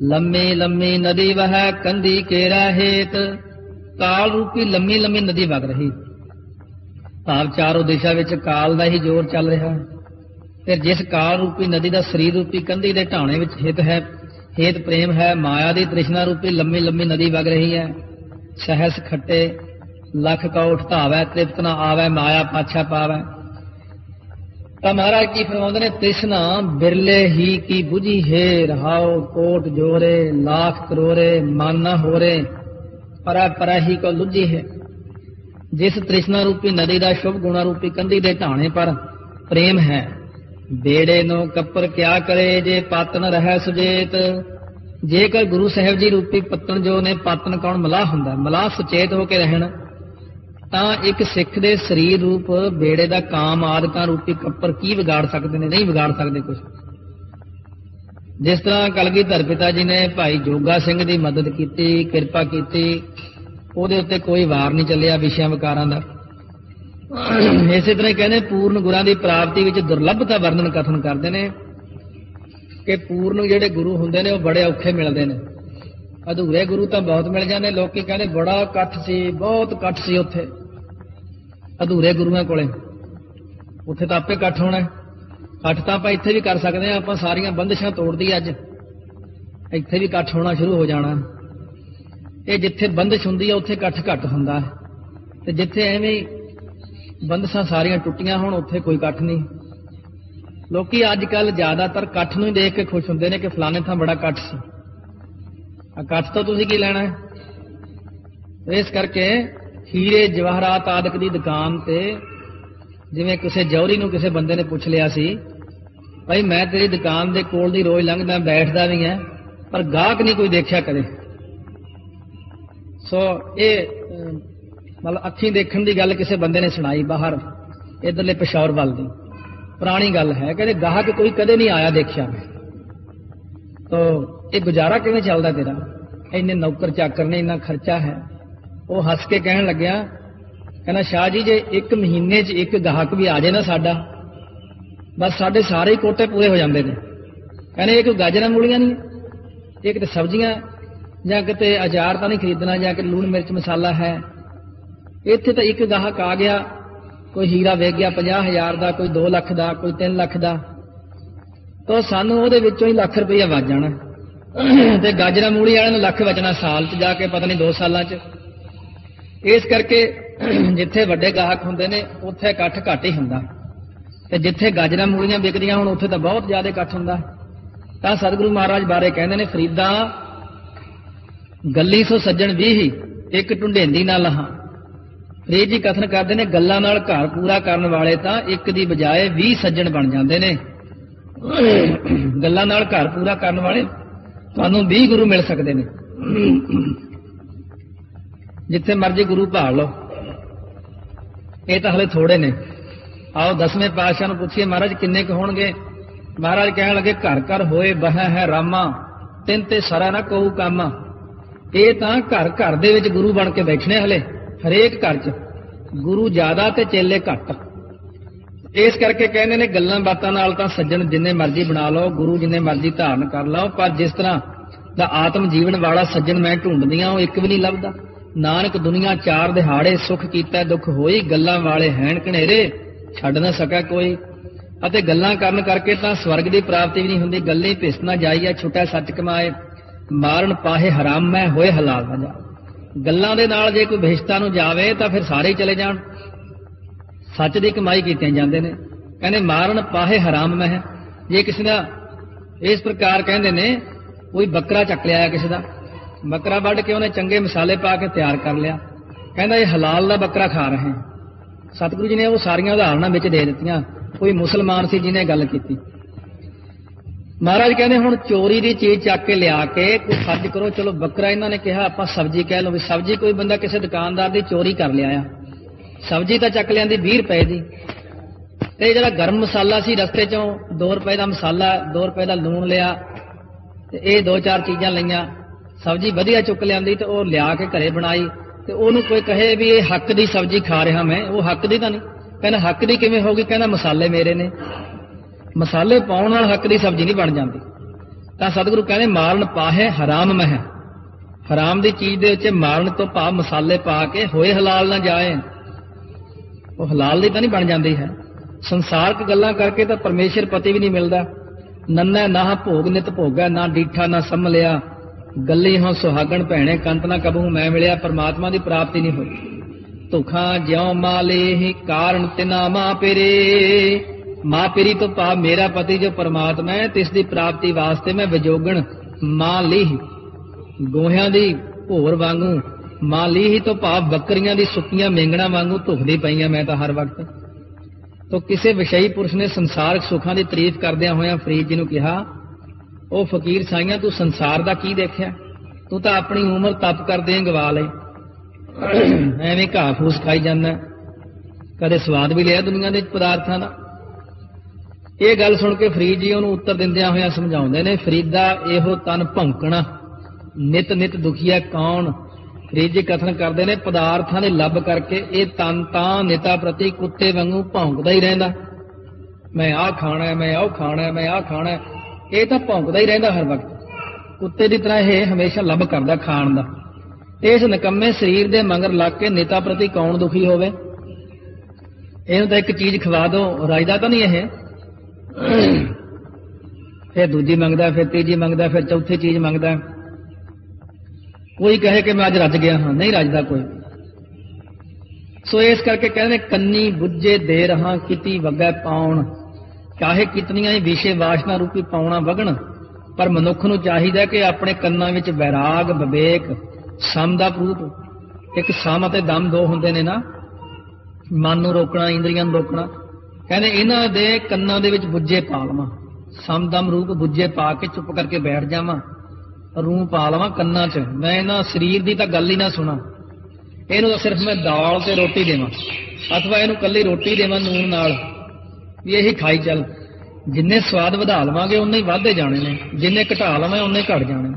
ਲੰਮੀ ਲੰਮੀ ਨਦੀ ਵਹ ਕੰਦੀ ਕੇਰਾ ਹੇਤ ਕਾਲ ਰੂਪੀ ਲੰਮੀ ਲੰਮੀ ਨਦੀ ਵਗ ਰਹੀ। ਭਾਵ ਚਾਰੋਂ ਦਿਸ਼ਾ ਵਿੱਚ ਕਾਲ ਦਾ ਹੀ ਜ਼ੋਰ ਚੱਲ ਰਿਹਾ। ਹੈ ਫਿਰ ਜਿਸ ਕਾਲ ਰੂਪੀ ਨਦੀ ਦਾ ਸਰੀਰ ਰੂਪੀ ਕੰਧੀ ਦੇ ਢਾਣੇ ਵਿੱਚ ਹਿਤ ਹੈ, ਹੇਤ ਪ੍ਰੇਮ ਹੈ, ਮਾਇਆ ਦੀ ਤ੍ਰਿਸ਼ਨਾ ਰੂਪੀ ਲੰਮੀ ਲੰਮੀ ਨਦੀ ਵਗ ਰਹੀ ਹੈ। ਸਹਸ ਖੱਟੇ, ਲੱਖ ਕੌਠ ਧਾਵੈ, ਤ੍ਰਿਪਤ ਨਾ ਆਵੈ, ਮਾਇਆ ਪਾਛਾ ਪਾਵੈ। ਤਾਂ ਮਹਾਰਾਜ ਕੀ ਫਰਮਾਉਂਦੇ ਨੇ ਤ੍ਰਿਸ਼ਨਾ ਬਿਰਲੇ ਹੀ ਕੀ 부ਝੀ ਹੈ, ਰਹਾਉ ਕੋਟ ਜੋਰੇ ਲੱਖ ਕਰੋਰੇ, ਮਨ ਹੋਰੇ, ਪਰਾ ਪਰਾ ਹੀ ਕੋ ਲੁੱਝੀ ਹੈ। ਜਿਸ ਤ੍ਰਿਸ਼ਨਾ ਰੂਪੀ ਨਦੀ ਦਾ ਸ਼ੁਭ ਗੁਣਾ ਰੂਪੀ ਕੰਧੀ ਦੇ ਢਾਣੇ ਪਰ ਪ੍ਰੇਮ ਹੈ। ਬੇੜੇ ਨੂੰ ਕੱਪਰ ਕਿਆ ਕਰੇ, ਜੇ ਪਾਤਨ ਰਹਿ ਸੁਜੇਤ। ਜੇਕਰ ਗੁਰੂ ਸਾਹਿਬ ਜੀ ਰੂਪੀ ਪਤਨ ਜੋ ਨੇ, ਪਾਤਨ ਕੌਣ ਮਲਾਹ ਹੁੰਦਾ? ਮਲਾਹ ਸੁਚੇਤ ਹੋ ਕੇ ਰਹਿਣ। ਤਾਂ ਇੱਕ ਸਿੱਖ ਦੇ ਸਰੀਰ ਰੂਪ ਬੇੜੇ ਦਾ ਕਾਮ ਆਦਿਕਾਂ ਰੂਪੀ ਕੱਪਰ ਕੀ ਵਿਗਾੜ ਸਕਦੇ ਨੇ, ਨਹੀਂ ਵਿਗਾੜ ਸਕਦੇ ਕੁਝ ਜਿਸ ਤਰ੍ਹਾਂ ਕਲਗੀਧਰ ਪਿਤਾ ਜੀ ਨੇ ਭਾਈ ਜੋਗਾ ਸਿੰਘ ਦੀ ਮਦਦ ਕੀਤੀ, ਕਿਰਪਾ ਕੀਤੀ, ਉਹਦੇ ਉੱਤੇ ਕੋਈ ਵਾਰ ਨਹੀਂ ਚੱਲਿਆ ਵਿਸ਼ਿਆਂ ਵਿਕਾਰਾਂ ਦਾ। ਇਸੇ ਤਰ੍ਹਾਂ ਕਹਿੰਦੇ ਪੂਰਨ ਗੁਰਾਂ ਦੀ ਪ੍ਰਾਪਤੀ ਵਿੱਚ ਦੁਰਲੱਭਤਾ ਵਰਣਨ ਕਥਨ ਕਰਦੇ ਨੇ ਕਿ ਪੂਰਨ ਜਿਹੜੇ ਗੁਰੂ ਹੁੰਦੇ ਨੇ, ਉਹ ਬੜੇ ਔਖੇ ਮਿਲਦੇ ਨੇ। ਅਧੂਰੇ ਗੁਰੂ ਤਾਂ ਬਹੁਤ ਮਿਲ ਜਾਂਦੇ ਲੋਕੀ ਕਹਿੰਦੇ ਬੜਾ ਇਕੱਠ ਸੀ, ਬਹੁਤ ਇਕੱਠ ਸੀ ਉੱਥੇ। ਅਧੂਰੇ ਗੁਰੂਆਂ ਕੋਲੇ। ਉੱਥੇ ਤਾਂ ਆਪੇ ਇਕੱਠ ਹੋਣਾ ਇਕੱਠ ਤਾਂ ਆਪਾਂ ਇੱਥੇ ਵੀ ਕਰ ਸਕਦੇ ਹਾਂ। ਆਪਾਂ ਸਾਰੀਆਂ ਬੰਦਸ਼ਾਂ ਤੋੜਦੀ ਅੱਜ। ਇੱਥੇ ਵੀ ਇਕੱਠ ਹੋਣਾ ਸ਼ੁਰੂ ਹੋ ਜਾਣਾ। ਇਹ ਜਿੱਥੇ ਬੰਦਸ਼ ਹੁੰਦੀ ਹੈ ਉੱਥੇ ਇਕੱਠ ਘੱਟ ਹੁੰਦਾ ਹੈ। ਤੇ ਜਿੱਥੇ ਐਵੇਂ ਬੰਦਸ਼ਾਂ ਸਾਰੀਆਂ ਟੁੱਟੀਆਂ ਹੋਣ, ਉੱਥੇ ਕੋਈ ਇਕੱਠ ਨਹੀਂ। ਲੋਕੀ ਅੱਜ ਕੱਲ ਜ਼ਿਆਦਾਤਰ ਇਕੱਠ ਨੂੰ ਹੀ ਦੇਖ ਕੇ ਖੁਸ਼ ਹੁੰਦੇ ਨੇ ਕਿ ਫਲਾਣੇ ਥਾਂ ਬੜਾ ਇਕੱਠ ਸੀ। ਇਕੱਠ ਤਾਂ ਤੁਸੀਂ ਕੀ ਲੈਣਾ ਇਸ ਕਰਕੇ ਹੀਰੇ ਜਵਾਹਰਾਤ ਆਦਿਕ ਦੀ ਦੁਕਾਨ ਤੇ ਜਿਵੇਂ ਕਿਸੇ ਜੌਹਰੀ ਨੂੰ ਕਿਸੇ ਬੰਦੇ ਨੇ ਪੁੱਛ ਲਿਆ ਸੀ, ਭਾਈ ਮੈਂ ਤੇਰੀ ਦੁਕਾਨ ਦੇ ਕੋਲ ਦੀ ਰੋਜ਼ ਲੰਘਦਾ ਬੈਠਦਾ ਵੀ ਹਾਂ, ਪਰ ਗਾਹਕ ਨਹੀਂ ਕੋਈ ਦੇਖਿਆ ਕਦੇ। ਸੋ ਇਹ, ਮਤਲਬ ਅੱਖੀਂ ਦੇਖਣ ਦੀ ਗੱਲ ਕਿਸੇ ਬੰਦੇ ਨੇ ਸੁਣਾਈ ਬਾਹਰ, ਇਧਰਲੇ ਪਿਸ਼ੌਰ ਵੱਲ ਦੀ। ਪੁਰਾਣੀ ਗੱਲ ਹੈ, ਕਹਿੰਦੇ ਗਾਹਕ ਕੋਈ ਕਦੇ ਨਹੀਂ ਆਇਆ ਦੇਖਿਆ। ਮੈਂ ਤੋ ਇਹ ਗੁਜ਼ਾਰਾ ਕਿਵੇਂ ਚੱਲਦਾ ਤੇਰਾ? ਇੰਨੇ ਨੌਕਰ ਚਾਕਰ ਨੇ, ਇੰਨਾ ਖਰਚਾ ਹੈ। ਉਹ ਹੱਸ ਕੇ ਕਹਿਣ ਲੱਗਿਆ, ਕਹਿੰਦਾ, ਸ਼ਾਹ ਜੀ, ਜੇ ਇੱਕ ਮਹੀਨੇ 'ਚ ਇੱਕ ਗਾਹਕ ਵੀ ਆ ਜਾਏ ਨਾ ਸਾਡਾ, ਬਸ ਸਾਡੇ ਸਾਰੇ ਹੀ ਕੋਟੇ ਪੂਰੇ ਹੋ ਜਾਂਦੇ ਨੇ। ਕਹਿੰਦੇ, ਇਹ ਕੋਈ ਗਾਜਰਾਂ ਮੂਲੀਆਂ ਨਹੀਂ? ਇਹ ਕਿਤੇ ਸਬਜ਼ੀਆਂ ਜਾਂ ਕਿਤੇ ਅਚਾਰ ਤਾਂ ਨਹੀਂ ਖਰੀਦਣਾ ਜਾਂ ਕਿ ਲੂਣ ਮਿਰਚ ਮਸਾਲਾ ਹੈ? ਇੱਥੇ ਤਾਂ ਇੱਕ ਗਾਹਕ ਆ ਗਿਆ, ਕੋਈ ਹੀਰਾ ਵੇਚ ਗਿਆ 50000 ਦਾ, ਕੋਈ 2 ਲੱਖ ਦਾ, ਕੋਈ 3 ਲੱਖ ਦਾ। ਤਾਂ ਸਾਨੂੰ ਉਹਦੇ ਵਿੱਚੋਂ ਹੀ ਲੱਖ ਰੁਪਈਆ ਵੱਜ ਜਾਣਾ। ਤੇ ਗਾਜਰਾਂ ਮੂਲੀ ਵਾਲਿਆਂ ਨੂੰ ਲੱਖ ਬਚਣਾ ਸਾਲ 'ਚ, ਜਾ ਕੇ ਪਤਾ ਨਹੀਂ 2 ਸਾਲਾਂ 'ਚ। ਇਸ ਕਰਕੇ [CLEARS THROAT] ਜਿੱਥੇ ਵੱਡੇ ਗਾਹਕ ਹੁੰਦੇ ਨੇ, ਉੱਥੇ ਇਕੱਠ ਘੱਟ ਹੀ ਹੁੰਦਾ। ਤੇ ਜਿੱਥੇ ਗਾਜਰਾਂ, ਮੂਲੀਆਂ ਵਿਕਦੀਆਂ ਹੁਣ, ਉੱਥੇ ਤਾਂ ਬਹੁਤ ਜ਼ਿਆਦਾ ਇਕੱਠ ਹੁੰਦਾ। ਤਾਂ ਸਤਿਗੁਰੂ ਮਹਾਰਾਜ ਬਾਰੇ ਕਹਿੰਦੇ ਨੇ, ਫਰੀਦਾ ਗੱਲੀ ਸੋ ਸੱਜਣ ਵੀ ਹੀ ਇੱਕ ਢੁੰਡੇਂਦੀ ਨਾਲ ਹਾਂ। ਫਰੀਦ ਜੀ ਕਥਨ ਕਰਦੇ ਨੇ, ਗੱਲਾਂ ਨਾਲ ਘਰ ਪੂਰਾ ਕਰਨ ਵਾਲੇ ਤਾਂ ਇੱਕ ਦੀ ਬਜਾਏ 20 ਸੱਜਣ ਬਣ ਜਾਂਦੇ ਨੇ। ਗੱਲਾਂ ਨਾਲ ਘਰ ਪੂਰਾ ਕਰਨ ਵਾਲੇ, ਤੁਹਾਨੂੰ 20 ਗੁਰੂ ਮਿਲ ਸਕਦੇ ਨੇ। ਜਿੱਥੇ ਮਰਜ਼ੀ ਗੁਰੂ ਭਾਲ ਲਓ। ਇਹ ਤਾਂ ਹਲੇ ਥੋੜੇ ਨੇ। ਆਓ ਦਸਵੇਂ ਪਾਤਸ਼ਾਹ ਨੂੰ ਪੁੱਛੀਏ, ਮਹਾਰਾਜ ਕਿੰਨੇ ਕੁ ਹੋਣਗੇ? ਮਹਾਰਾਜ ਕਹਿਣ ਲੱਗੇ, ਘਰ ਘਰ ਹੋਏ, ਬਹਿ ਹੈ ਰਾਮਾ, ਤਿੰਨ ਤੇ ਸਾਰਾ ਨਾ ਕਹੂ ਕੰਮ। ਇਹ ਤਾਂ ਘਰ ਘਰ ਦੇ ਵਿੱਚ ਗੁਰੂ ਬਣ ਕੇ ਬੈਠਣੇ ਹਲੇ, ਹਰੇਕ ਘਰ 'ਚ। ਗੁਰੂ ਜ਼ਿਆਦਾ ਤੇ ਚੇਲੇ ਘੱਟ। ਇਸ ਕਰਕੇ ਕਹਿੰਦੇ ਨੇ, ਗੱਲਾਂ ਬਾਤਾਂ ਨਾਲ ਤਾਂ ਸੱਜਣ ਜਿੰਨੇ ਮਰਜ਼ੀ ਬਣਾ ਲਓ, ਗੁਰੂ ਜਿੰਨੇ ਮਰਜ਼ੀ ਧਾਰਨ ਕਰ ਲਓ, ਪਰ ਜਿਸ ਤਰ੍ਹਾਂ ਦਾ ਆਤਮ ਜੀਵਨ ਵਾਲਾ ਸੱਜਣ ਮੈਂ ਢੂੰਡਦੀਆਂ ਉਹ ਇੱਕ ਵੀ ਨਹੀਂ ਲੱਭਦਾ। ਨਾਨਕ ਦੁਨੀਆ ਚਾਰ ਦਿਹਾੜੇ ਸੁਖ ਕੀਤਾ, ਦੁੱਖ ਹੋਈ, ਗੱਲਾਂ ਵਾਲੇ ਹੈਣ ਘਨੇਰੇ, ਛੱਡ ਨਾ ਸਕਾ ਕੋਈ। ਅਤੇ ਗੱਲਾਂ ਕਰਨ ਕਰਕੇ ਤਾਂ ਸਵਰਗ ਦੀ ਪ੍ਰਾਪਤੀ ਵੀ ਨਹੀਂ ਹੁੰਦੀ, ਗੱਲੇ ਭਿਸ ਨਾ ਜਾਈਏ, ਛੁੱਟਾ ਸੱਚ ਕਮਾਏ, ਮਾਰਨ ਪਾਹੇ ਹਰਾਮ, ਮੈਂ ਹੋਏ ਹਲਾਲ ਨਾ ਜਾ ਗੱਲਾਂ ਦੇ ਨਾਲ ਜੇ ਕੋਈ ਬਹਿਸ਼ਤਾ ਨੂੰ ਜਾਵੇ, ਤਾਂ ਫਿਰ ਸਾਰੇ ਚਲੇ ਜਾਣ। ਸੱਚ ਦੀ ਕਮਾਈ ਕੀਤੇ ਜਾਂਦੇ ਨੇ। ਕਹਿੰਦੇ, ਮਾਰਨ ਪਾਹੇ ਹਰਾਮ ਮੈਂ। ਜੇ ਕਿਸੇ ਦਾ ਇਸ ਪ੍ਰਕਾਰ ਕਹਿੰਦੇ ਨੇ, ਕੋਈ ਬੱਕਰਾ ਚੱਕ ਲਿਆ ਕਿਸੇ ਦਾ ਬੱਕਰਾ ਵੱਢ ਕੇ ਉਹਨੇ ਚੰਗੇ ਮਸਾਲੇ ਪਾ ਕੇ ਤਿਆਰ ਕਰ ਲਿਆ। ਕਹਿੰਦਾ ਇਹ ਹਲਾਲ ਦਾ ਬੱਕਰਾ ਖਾ ਰਹੇ ਹਾਂ। ਸਤਿਗੁਰੂ ਜੀ ਨੇ ਉਹ ਸਾਰੀਆਂ ਉਦਾਹਰਨਾਂ ਵਿੱਚ ਦੇ ਦਿੱਤੀਆਂ। ਕੋਈ ਮੁਸਲਮਾਨ ਸੀ ਜਿਹਨੇ ਗੱਲ ਕੀਤੀ। ਮਹਾਰਾਜ ਕਹਿੰਦੇ ਹੁਣ ਚੋਰੀ ਦੀ ਚੀਜ਼ ਚੱਕ ਕੇ ਲਿਆ ਕੇ ਕੋਈ ਖਰਚ ਕਰੋ, ਚਲੋ ਬੱਕਰਾ ਇਹਨਾਂ ਨੇ ਕਿਹਾ, ਆਪਾਂ ਸਬਜ਼ੀ ਕਹਿ ਲਓ ਵੀ ਸਬਜ਼ੀ ਕੋਈ ਬੰਦਾ ਕਿਸੇ ਦੁਕਾਨਦਾਰ ਦੀ ਚੋਰੀ ਕਰ ਲਿਆ ਆ। ਸਬਜ਼ੀ ਤਾਂ ਚੱਕ ਲਿਆਂਦੀ 20 ਰੁਪਏ ਦੀ। ਤੇ ਜਿਹੜਾ ਗਰਮ ਮਸਾਲਾ ਸੀ ਰਸਤੇ ਚੋਂ 2 ਰੁਪਏ ਦਾ ਮਸਾਲਾ 2 ਰੁਪਏ ਦਾ ਲੂਣ ਲਿਆ ਤੇ ਇਹ ਦੋ ਚਾਰ ਚੀਜ਼ਾਂ ਲਈਆਂ। ਸਬਜ਼ੀ ਵਧੀਆ ਚੁੱਕ ਲਿਆਂਦੀ ਤੇ ਉਹ ਲਿਆ ਕੇ ਘਰੇ ਬਣਾਈ ਤੇ ਉਹਨੂੰ ਕੋਈ ਕਹੇ ਵੀ ਇਹ ਹੱਕ ਦੀ ਸਬਜ਼ੀ ਖਾ ਰਿਹਾ ਮੈਂ, ਉਹ ਹੱਕ ਦੀ ਤਾਂ ਨਹੀਂ। ਕਹਿੰਦਾ, ਹੱਕ ਦੀ ਕਿਵੇਂ ਹੋਗੀ ਕਹਿੰਦਾ, ਮਸਾਲੇ ਮੇਰੇ ਨੇ। ਮਸਾਲੇ ਪਾਉਣ ਨਾਲ ਹੱਕ ਦੀ ਸਬਜ਼ੀ ਨਹੀਂ ਬਣ ਜਾਂਦੀ। ਤਾਂ ਸਤਿਗੁਰੂ ਕਹਿੰਦੇ, ਮਾਰਨ ਪਾਹੇ ਹਰਾਮ ਮਹਿ। ਹਰਾਮ ਦੀ ਚੀਜ਼ ਦੇ ਵਿੱਚ ਮਾਰਨ ਤੋਂ ਭਾਵ ਮਸਾਲੇ ਪਾ ਕੇ ਹੋਏ ਹਲਾਲ ਨਾ ਜਾਏ। ਉਹ ਹਲਾਲ ਦੀ ਤਾਂ ਨਹੀਂ ਬਣ ਜਾਂਦੀ ਹੈ। ਸੰਸਾਰਕ ਗੱਲਾਂ ਕਰਕੇ ਤਾਂ ਪਰਮੇਸ਼ਰ ਪਤੀ ਵੀ ਨਹੀਂ ਮਿਲਦਾ। ਨੰਨਾ ਨਾ ਭੋਗ ਨਿਤ ਭੋਗਾ, ਨਾ ਡੀਠਾ ਨਾ ਸੰਮਲਿਆ ਗੱਲੀ ਹਾਂ ਸੁਹਾਗਣ ਭੈਣੇ, ਕੰਤ ਨਾ ਕਬੂ ਮੈਂ ਮਿਲਿਆ, ਪਰਮਾਤਮਾ ਦੀ ਪ੍ਰਾਪਤੀ ਨਹੀਂ ਹੋਈ। ਧੁਖਾਂ ਜਿਉ ਮਾਲੇ ਹੀ ਕਾਰਨ ਤਿਨਾ ਮਾ ਪਰੇ। ਮਾਂ ਪੇਰੀ ਤੋਂ ਭਾਵ ਮੇਰਾ ਪਤੀ ਜੋ ਪਰਮਾਤਮਾ ਹੈ, ਤਿਸ ਦੀ ਪ੍ਰਾਪਤੀ ਵਾਸਤੇ ਮੈਂ ਵਿਜੋਗਣ ਮਾਂ ਲਈ ਗੋਹਿਆਂ ਦੀ ਭੋਰ ਵਾਂਗੂ, ਮਾਂ ਲਈ ਤੋਂ ਭਾਵ ਬੱਕਰੀਆਂ ਦੀ ਸੁੱਕੀਆਂ ਮੇਂਗਣਾ ਵਾਂਗੂ ਧੁਖਦੀ ਪਈਆਂ ਮੈਂ ਤਾਂ ਹਰ ਵਕਤ। ਤੋ ਕਿਸੇ ਵਿਸ਼ਈ ਪੁਰਸ਼ ਨੇ ਸੰਸਾਰਕ ਸੁੱਖਾਂ ਦੀ ਤਾਰੀਫ ਕਰਦਿਆਂ ਹੋਇਆਂ ਫਰੀਦ ਜੀ ਨੂੰ ਕਿਹਾ ਉਹ ਫਕੀਰ ਸਾਈਆਂ, ਤੂੰ ਸੰਸਾਰ ਦਾ ਕੀ ਦੇਖਿਆ? ਤੂੰ ਤਾਂ ਆਪਣੀ ਉਮਰ ਤਪ ਕਰਦੇ ਗਵਾ ਲਈ। ਐਵੇਂ ਘਾਹ ਫੂਸ ਖਾਈ ਜਾਂਦਾ। ਕਦੇ ਸਵਾਦ ਵੀ ਲਿਆ ਦੁਨੀਆ ਦੇ ਪਦਾਰਥਾਂ ਦਾ। ਇਹ ਗੱਲ ਸੁਣ ਕੇ ਫਰੀਦ ਜੀ ਉਹਨੂੰ ਉੱਤਰ ਦਿੰਦਿਆਂ ਹੋਇਆਂ ਸਮਝਾਉਂਦੇ ਨੇ, ਫਰੀਦਾ, ਇਹੋ ਤਨ ਭੌਂਕਣਾ। ਨਿਤ ਨਿਤ ਦੁਖੀਆ ਕੌਣ? ਫਰੀਦ ਜੀ ਕਥਨ ਕਰਦੇ ਨੇ, ਪਦਾਰਥਾਂ ਦੇ ਲੱਭ ਕਰਕੇ ਇਹ ਤਨ ਤਾਂ ਨਿਤਾ ਪ੍ਰਤੀ ਕੁੱਤੇ ਵਾਂਗੂ ਭੌਂਕਦਾ ਹੀ ਰਹਿੰਦਾ। ਮੈਂ ਆਹ ਖਾਣਾ ਮੈਂ ਆਹ ਖਾਣਾ ਮੈਂ ਆਹ ਖਾਣਾ ਇਹ ਤਾਂ ਭੌਂਕਦਾ ਹੀ ਰਹਿੰਦਾ ਹਰ ਵਕਤ। ਕੁੱਤੇ ਦੀ ਤਰ੍ਹਾਂ ਇਹ ਹਮੇਸ਼ਾ ਲੱਭ ਕਰਦਾ ਖਾਣ ਦਾ। ਇਸ ਨਕੰਮੇ ਸਰੀਰ ਦੇ ਮੰਗਰ ਲੱਗ ਕੇ ਨੇਤਾ ਪ੍ਰਤੀ ਕੌਣ ਦੁਖੀ ਹੋਵੇ? ਇਹਨੂੰ ਤਾਂ ਇੱਕ ਚੀਜ਼ ਖਵਾ ਦਿਓ, ਰਾਜਦਾ ਤਾਂ ਨਹੀਂ ਇਹ। ਫਿਰ ਦੂਜੀ ਮੰਗਦਾ, ਫਿਰ ਤੀਜੀ ਮੰਗਦਾ, ਫਿਰ ਚੌਥੀ ਚੀਜ਼ ਮੰਗਦਾ। ਕੋਈ ਕਹੇ ਕਿ ਮੈਂ ਅੱਜ ਰੱਜ ਗਿਆ ਹਾਂ, ਨਹੀਂ ਰੱਜਦਾ ਕੋਈ। ਸੋ ਇਸ ਕਰਕੇ ਕਹਿੰਦੇ ਕੰਨੀ ਬੁੱਝੇ ਦੇ ਰਹਾ ਕਿਤੀ ਵਗੈ ਪਾਉਣ। ਚਾਹੇ ਕਿਤਨੀਆਂ ਹੀ ਵਿਸ਼ੇ ਵਾਸ਼ਨਾ ਰੂਪੀ ਪਾਉਣਾ ਵਗਣ, ਪਰ ਮਨੁੱਖ ਨੂੰ ਚਾਹੀਦਾ ਕਿ ਆਪਣੇ ਕੰਨਾਂ ਵਿੱਚ ਵੈਰਾਗ, ਵਿਵੇਕ, ਸਮ ਦਾ ਪ੍ਰੂਪ, ਇੱਕ ਸਮ ਅਤੇ ਦਮ ਦੋ ਹੁੰਦੇ ਨੇ ਨਾ। ਮਨ ਨੂੰ ਰੋਕਣਾ, ਇੰਦਰੀਆਂ ਨੂੰ ਰੋਕਣਾ। ਕਹਿੰਦੇ ਇਹਨਾਂ ਦੇ ਕੰਨਾਂ ਦੇ ਵਿੱਚ ਬੁੱਝੇ ਪਾ ਲਵਾਂ ਸਮ, ਦਮ ਰੂਪ ਬੁੱਝੇ ਪਾ ਕੇ ਚੁੱਪ ਕਰਕੇ ਬੈਠ ਜਾਵਾਂ, ਰੂਹ ਪਾ ਲਵਾਂ ਕੰਨਾਂ 'ਚ। ਮੈਂ ਇਹਨਾਂ ਸਰੀਰ ਦੀ ਤਾਂ ਗੱਲ ਹੀ ਨਾ ਸੁਣਾ। ਇਹਨੂੰ ਤਾਂ ਸਿਰਫ ਮੈਂ ਦਾਲ ਤੇ ਰੋਟੀ ਦੇਵਾਂ, ਅਥਵਾ ਇਹਨੂੰ ਕੱਲੀ ਰੋਟੀ ਦੇਵਾਂ ਨੂਨ ਨਾਲ। ਵੀ ਇਹੀ ਖਾਈ ਚੱਲ। ਜਿੰਨੇ ਸਵਾਦ ਵਧਾ ਲਵਾਂਗੇ, ਉਨੇ ਹੀ ਵੱਧਦੇ ਜਾਣੇ ਨੇ। ਜਿੰਨੇ ਘਟਾ ਲਵਾਂ, ਉਨੇ ਘਟ ਜਾਣੇ ਨੇ।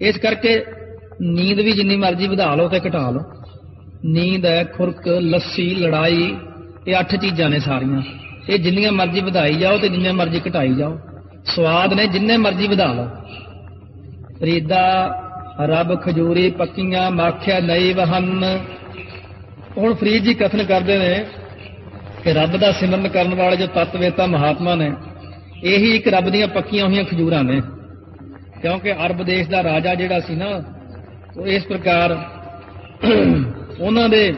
ਇਸ ਕਰਕੇ ਨੀਂਦ ਵੀ ਜਿੰਨੀ ਮਰਜ਼ੀ ਵਧਾ ਲਓ ਤੇ ਘਟਾ ਲਓ। ਨੀਂਦ ਹੈ, ਖੁਰਕ, ਲੱਸੀ, ਲੜਾਈ, ਇਹ ਅੱਠ ਚੀਜ਼ਾਂ ਨੇ ਸਾਰੀਆਂ। ਇਹ ਜਿੰਨੀਆਂ ਮਰਜ਼ੀ ਵਧਾਈ ਜਾਓ ਤੇ ਜਿੰਨੇ ਮਰਜ਼ੀ ਘਟਾਈ ਜਾਓ। ਸਵਾਦ ਨੇ ਜਿੰਨੇ ਮਰਜ਼ੀ ਵਧਾ ਲਓ। ਫਰੀਦਾ, ਰੱਬ ਖਜੂਰੀ, ਪੱਕੀਆਂ ਮਾਖਿਆ ਨਈ ਵਹਨ। ਹੁਣ ਫਰੀਦ ਜੀ ਕਥਨ ਕਰਦੇ ਨੇ ਕਿ ਰੱਬ ਦਾ ਸਿਮਰਨ ਕਰਨ ਵਾਲੇ ਜੋ ਤਤਵੇਤਾ ਮਹਾਤਮਾ ਨੇ, ਇਹੀ ਇੱਕ ਰੱਬ ਦੀਆਂ ਪੱਕੀਆਂ ਹੋਈਆਂ ਖਜੂਰਾਂ ਨੇ। ਕਿਉਂਕਿ ਅਰਬ ਦੇਸ਼ ਦਾ ਰਾਜਾ ਜਿਹੜਾ ਸੀ ਨਾ, ਉਹ ਇਸ ਪ੍ਰਕਾਰ ਉਹਨਾਂ ਦੇ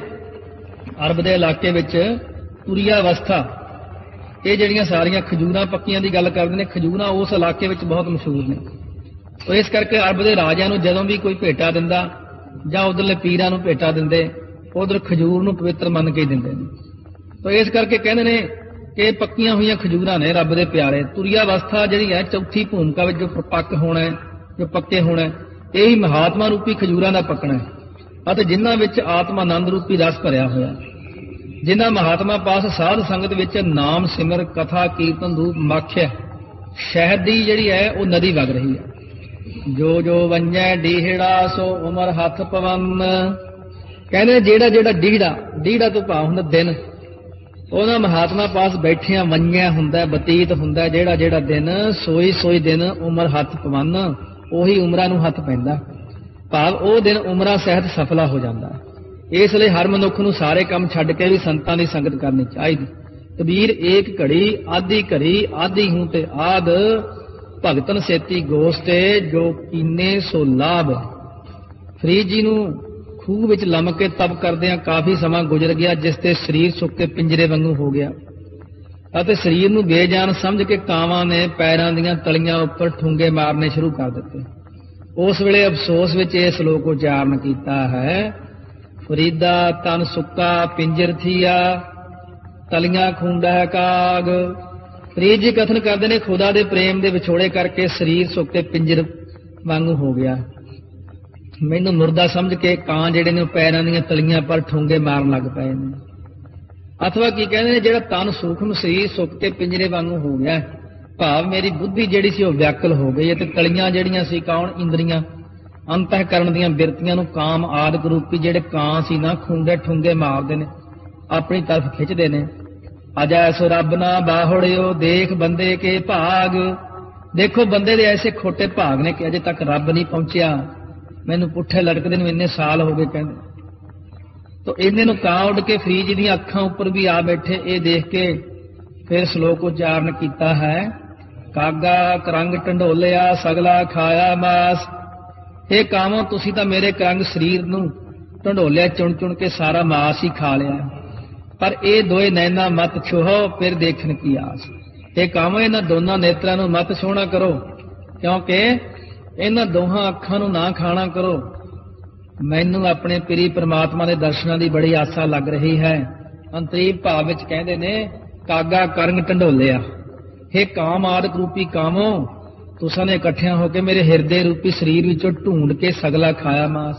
ਅਰਬ ਦੇ ਇਲਾਕੇ ਵਿੱਚ ਤੁਰੀਆ ਅਵਸਥਾ ਇਹ ਜਿਹੜੀਆਂ ਸਾਰੀਆਂ ਖਜੂਰਾਂ ਪੱਕੀਆਂ ਦੀ ਗੱਲ ਕਰਦੇ ਨੇ, ਖਜੂਰਾਂ ਉਸ ਇਲਾਕੇ ਵਿੱਚ ਬਹੁਤ ਮਸ਼ਹੂਰ ਨੇ। ਤੋ ਇਸ ਕਰਕੇ ਅਰਬ ਦੇ ਰਾਜਿਆਂ ਨੂੰ ਜਦੋਂ ਵੀ ਕੋਈ ਭੇਟਾ ਦਿੰਦਾ ਜਾਂ ਉਧਰਲੇ ਪੀਰਾਂ ਨੂੰ ਭੇਟਾ ਦਿੰਦੇ, ਉਧਰ ਖਜੂਰ ਨੂੰ ਪਵਿੱਤਰ ਮੰਨ ਕੇ ਦਿੰਦੇ ਨੇ। ਤੋ ਇਸ ਕਰਕੇ ਕਹਿੰਦੇ ਨੇ ਕਿ ਪੱਕੀਆਂ ਹੋਈਆਂ ਖਜੂਰਾਂ ਨੇ ਰੱਬ ਦੇ ਪਿਆਰੇ। ਤੁਰੀਆ ਅਵਸਥਾ ਜਿਹੜੀ ਹੈ, ਚੌਥੀ ਭੂਮਿਕਾ ਵਿੱਚ ਜੋ ਪੱਕ ਹੋਣਾ ਹੈ, ਜੋ ਪੱਕੇ ਹੋਣਾ ਹੈ, ਇਹੀ ਮਹਾਤਮਾ ਰੂਪੀ ਖਜੂਰਾਂ ਦਾ ਪੱਕਣਾ ਹੈ। ਅਤੇ ਜਿਨ੍ਹਾਂ ਵਿੱਚ ਆਤਮਾਨੰਦ ਰੂਪੀ ਰਸ ਭਰਿਆ ਹੋਇਆ ਹੈ। ਜਿਨ੍ਹਾਂ ਮਹਾਤਮਾ ਪਾਸ ਸਾਧ ਸੰਗਤ ਵਿੱਚ ਨਾਮ, ਸਿਮਰ, ਕਥਾ, ਕੀਰਤਨ, ਰੂਪ ਮੱਖਿਆ ਸ਼ਹਿਦ ਦੀ ਜਿਹੜੀ ਹੈ, ਉਹ ਨਦੀ ਵਗ ਰਹੀ ਹੈ। ਜੋ ਜੋ ਵੰਜੈ ਡੀਹੜਾ, ਸੋ ਉਮਰ ਹੱਥ ਪਵਨ। ਕਹਿੰਦੇ ਜਿਹੜਾ ਜਿਹੜਾ ਡੀੜਾ ਡੀੜਾ ਤੋਂ ਭਾਵ ਹੁੰਦਾ ਦਿਨ। ਉਹਨਾਂ ਮਹਾਤਮਾ ਪਾਸ ਬੈਠਿਆਂ ਵੰਜਿਆ ਹੁੰਦਾ, ਬਤੀਤ ਹੁੰਦਾ, ਜਿਹੜਾ ਜਿਹੜਾ ਦਿਨ, ਸੋਈ ਸੋਈ ਦਿਨ ਉਮਰ ਹੱਥ ਪਵਨ, ਉਹੀ ਉਮਰਾਂ ਨੂੰ ਹੱਥ ਪੈਂਦਾ। ਭਾਵ ਉਹ ਦਿਨ ਉਮਰਾਂ ਸਹਿਤ ਸਫਲਾ ਹੋ ਜਾਂਦਾ। ਇਸ ਲਈ ਹਰ ਮਨੁੱਖ ਨੂੰ ਸਾਰੇ ਕੰਮ ਛੱਡ ਕੇ ਵੀ ਸੰਤਾਂ ਦੀ ਸੰਗਤ ਕਰਨੀ ਚਾਹੀਦੀ। ਕਬੀਰ ਏਕ ਘੜੀ, ਆਦੀ ਘੜੀ, ਆਦੀ ਹੂੰ ਤੇ ਆਦ, ਭਗਤਨ ਸੇਤੀ ਗੋਸਤੇ, ਜੋ ਕੀਨੇ ਸੋ ਲਾਭ। ਫਰੀਦ ਜੀ ਨੂੰ ਖੂਹ ਵਿੱਚ ਲੰਮ ਕੇ ਤਪ ਕਰਦਿਆਂ ਕਾਫੀ ਸਮਾਂ ਗੁਜ਼ਰ ਗਿਆ, ਜਿਸ ਤੇ ਸਰੀਰ ਸੁੱਕ ਕੇ ਪਿੰਜਰੇ ਵਾਂਗੂ ਹੋ ਗਿਆ। ਅਤੇ ਸਰੀਰ ਨੂੰ ਬੇਜਾਨ ਸਮਝ ਕੇ ਕਾਵਾਂ ਨੇ ਪੈਰਾਂ ਦੀਆਂ ਤਲੀਆਂ ਉੱਪਰ ਠੁੰਗੇ ਮਾਰਨੇ ਸ਼ੁਰੂ ਕਰ ਦਿੱਤੇ। ਉਸ ਵੇਲੇ ਅਫਸੋਸ ਵਿੱਚ ਇਹ ਸ਼ਲੋਕ ਉਚਾਰਨ ਕੀਤਾ ਹੈ, ਫਰੀਦਾ ਤਨ ਸੁੱਕਾ ਪਿੰਜਰ ਥੀਆ, ਤਲੀਆਂ ਖੁੰਡਾ ਹੈ ਕਾਗ। ਫਰੀਦ ਜੀ ਕਥਨ ਕਰਦੇ ਨੇ, ਖੁਦਾ ਦੇ ਪ੍ਰੇਮ ਦੇ ਵਿਛੋੜੇ ਕਰਕੇ ਸਰੀਰ ਸੁੱਕ ਕੇ ਪਿੰਜਰ ਵਾਂਗੂ ਹੋ ਗਿਆ। ਮੈਨੂੰ ਮੁਰਦਾ ਸਮਝ ਕੇ ਕਾਂ ਜਿਹੜੇ ਨੇ ਉਹ ਪੈਰਾਂ ਦੀਆਂ ਤਲੀਆਂ ਪਰ ਠੁੰਗੇ ਮਾਰਨ ਲੱਗ ਪਏ ਨੇ। ਅਥਵਾ ਕੀ ਕਹਿੰਦੇ ਨੇ, ਜਿਹੜਾ ਤਨ ਸੂਖਮ ਸਰੀਰ ਸੁੱਕ ਕੇ ਪਿੰਜਰੇ ਵਾਂਗੂ ਹੋ ਗਿਆ। ਭਾਵ ਮੇਰੀ ਬੁੱਧੀ ਜਿਹੜੀ ਸੀ ਉਹ ਵਿਆਕਲ ਹੋ ਗਈ ਹੈ ਤੇ ਤਲੀਆਂ ਜਿਹੜੀਆਂ ਸੀ, ਕੌਣ? ਇੰਦਰੀਆਂ। ਅੰਤಃਕਰਨ ਦੀਆਂ ਬਿਰਤੀਆਂ ਨੂੰ ਕਾਮ ਆਦਿਕ ਰੂਪੀ ਜਿਹੜੇ ਕਾਂ ਸੀ ਨਾ, ਖੁੰਡੇ ਠੁੰਗੇ ਮਾਰਦੇ ਨੇ, ਆਪਣੀ ਤਰਫ ਖਿੱਚਦੇ ਨੇ। ਅਜਾ ਸੋ ਰੱਬ ਨਾ ਬਾਹੜਿਓ, ਦੇਖ ਬੰਦੇ ਕੇ ਭਾਗ। ਦੇਖੋ ਬੰਦੇ ਦੇ ਐਸੇ ਖੋਟੇ ਭਾਗ ਨੇ ਕਿ ਅਜੇ ਤੱਕ ਰੱਬ ਨਹੀਂ ਪਹੁੰਚਿਆ। ਮੈਨੂੰ ਪੁੱਠੇ ਲਟਕਦੇ ਨੂੰ ਇੰਨੇ ਸਾਲ ਹੋ ਗਏ ਕਹਿੰਦੇ। ਤੋ ਇਹਨੇ ਨੂੰ ਕਾਂ ਉੱਡ ਕੇ ਫਰੀਜ ਦੀਆਂ ਅੱਖਾਂ ਉੱਪਰ ਵੀ ਆ ਬੈਠੇ, ਇਹ ਦੇਖ ਕੇ ਫਿਰ ਸ਼ਲੋਕ ਉਚਾਰਨ ਕੀਤਾ ਹੈ, ਕਾਗਾ ਕਰੰਗ ਢੰਡੋਲਿਆ ਸਗਲਾ ਖਾਇਆ ਮਾਸ। ਇਹ ਕਾਮੋ ਤੁਸੀਂ ਤਾਂ ਮੇਰੇ ਕਰੰਗ ਸਰੀਰ ਨੂੰ ਢੰਡੋਲਿਆ ਚੁਣ ਚੁਣ ਕੇ ਸਾਰਾ ਮਾਸ ਹੀ ਖਾ ਲਿਆ। ਪਰ ਇਹ ਦੋਏ ਨੈਣਾ ਮਤ ਛੋਹੋ, ਫਿਰ ਦੇਖਣ ਕੀ ਆਸ। ਇਹ ਕਾਮੋ ਇਹਨਾਂ ਦੋਨਾਂ ਨੇਤਰਾਂ ਨੂੰ ਮਤ ਸੋਹਣਾ ਕਰੋ, ਕਿਉਂਕਿ ਇਹਨਾਂ ਦੋਹਾਂ ਅੱਖਾਂ ਨੂੰ ਨਾ ਖਾਣਾ ਕਰੋ। ਮੈਨੂੰ ਆਪਣੇ ਪਿਰੀ ਪ੍ਰਮਾਤਮਾ ਦੇ ਦਰਸ਼ਨਾਂ ਦੀ ਬੜੀ ਆਸਾ ਲੱਗ ਰਹੀ ਹੈ। ਅੰਤਰੀਵ ਭਾਵ ਵਿੱਚ ਕਹਿੰਦੇ ਨੇ, ਕਾਗਾ ਕਰੰਗ ਢੰਡੋਲਿਆ। हे ਕਾਮ ਆਦਿਕ ਰੂਪੀ ਕਾਮੋ, ਤੁਸਾਂ ਨੇ ਇਕੱਠਿਆਂ ਹੋ ਕੇ ਮੇਰੇ ਹਿਰਦੇ ਰੂਪੀ ਸਰੀਰ ਵਿੱਚੋਂ ਢੂੰਡ ਕੇ ਸਗਲਾ ਖਾਇਆ ਮਾਸ।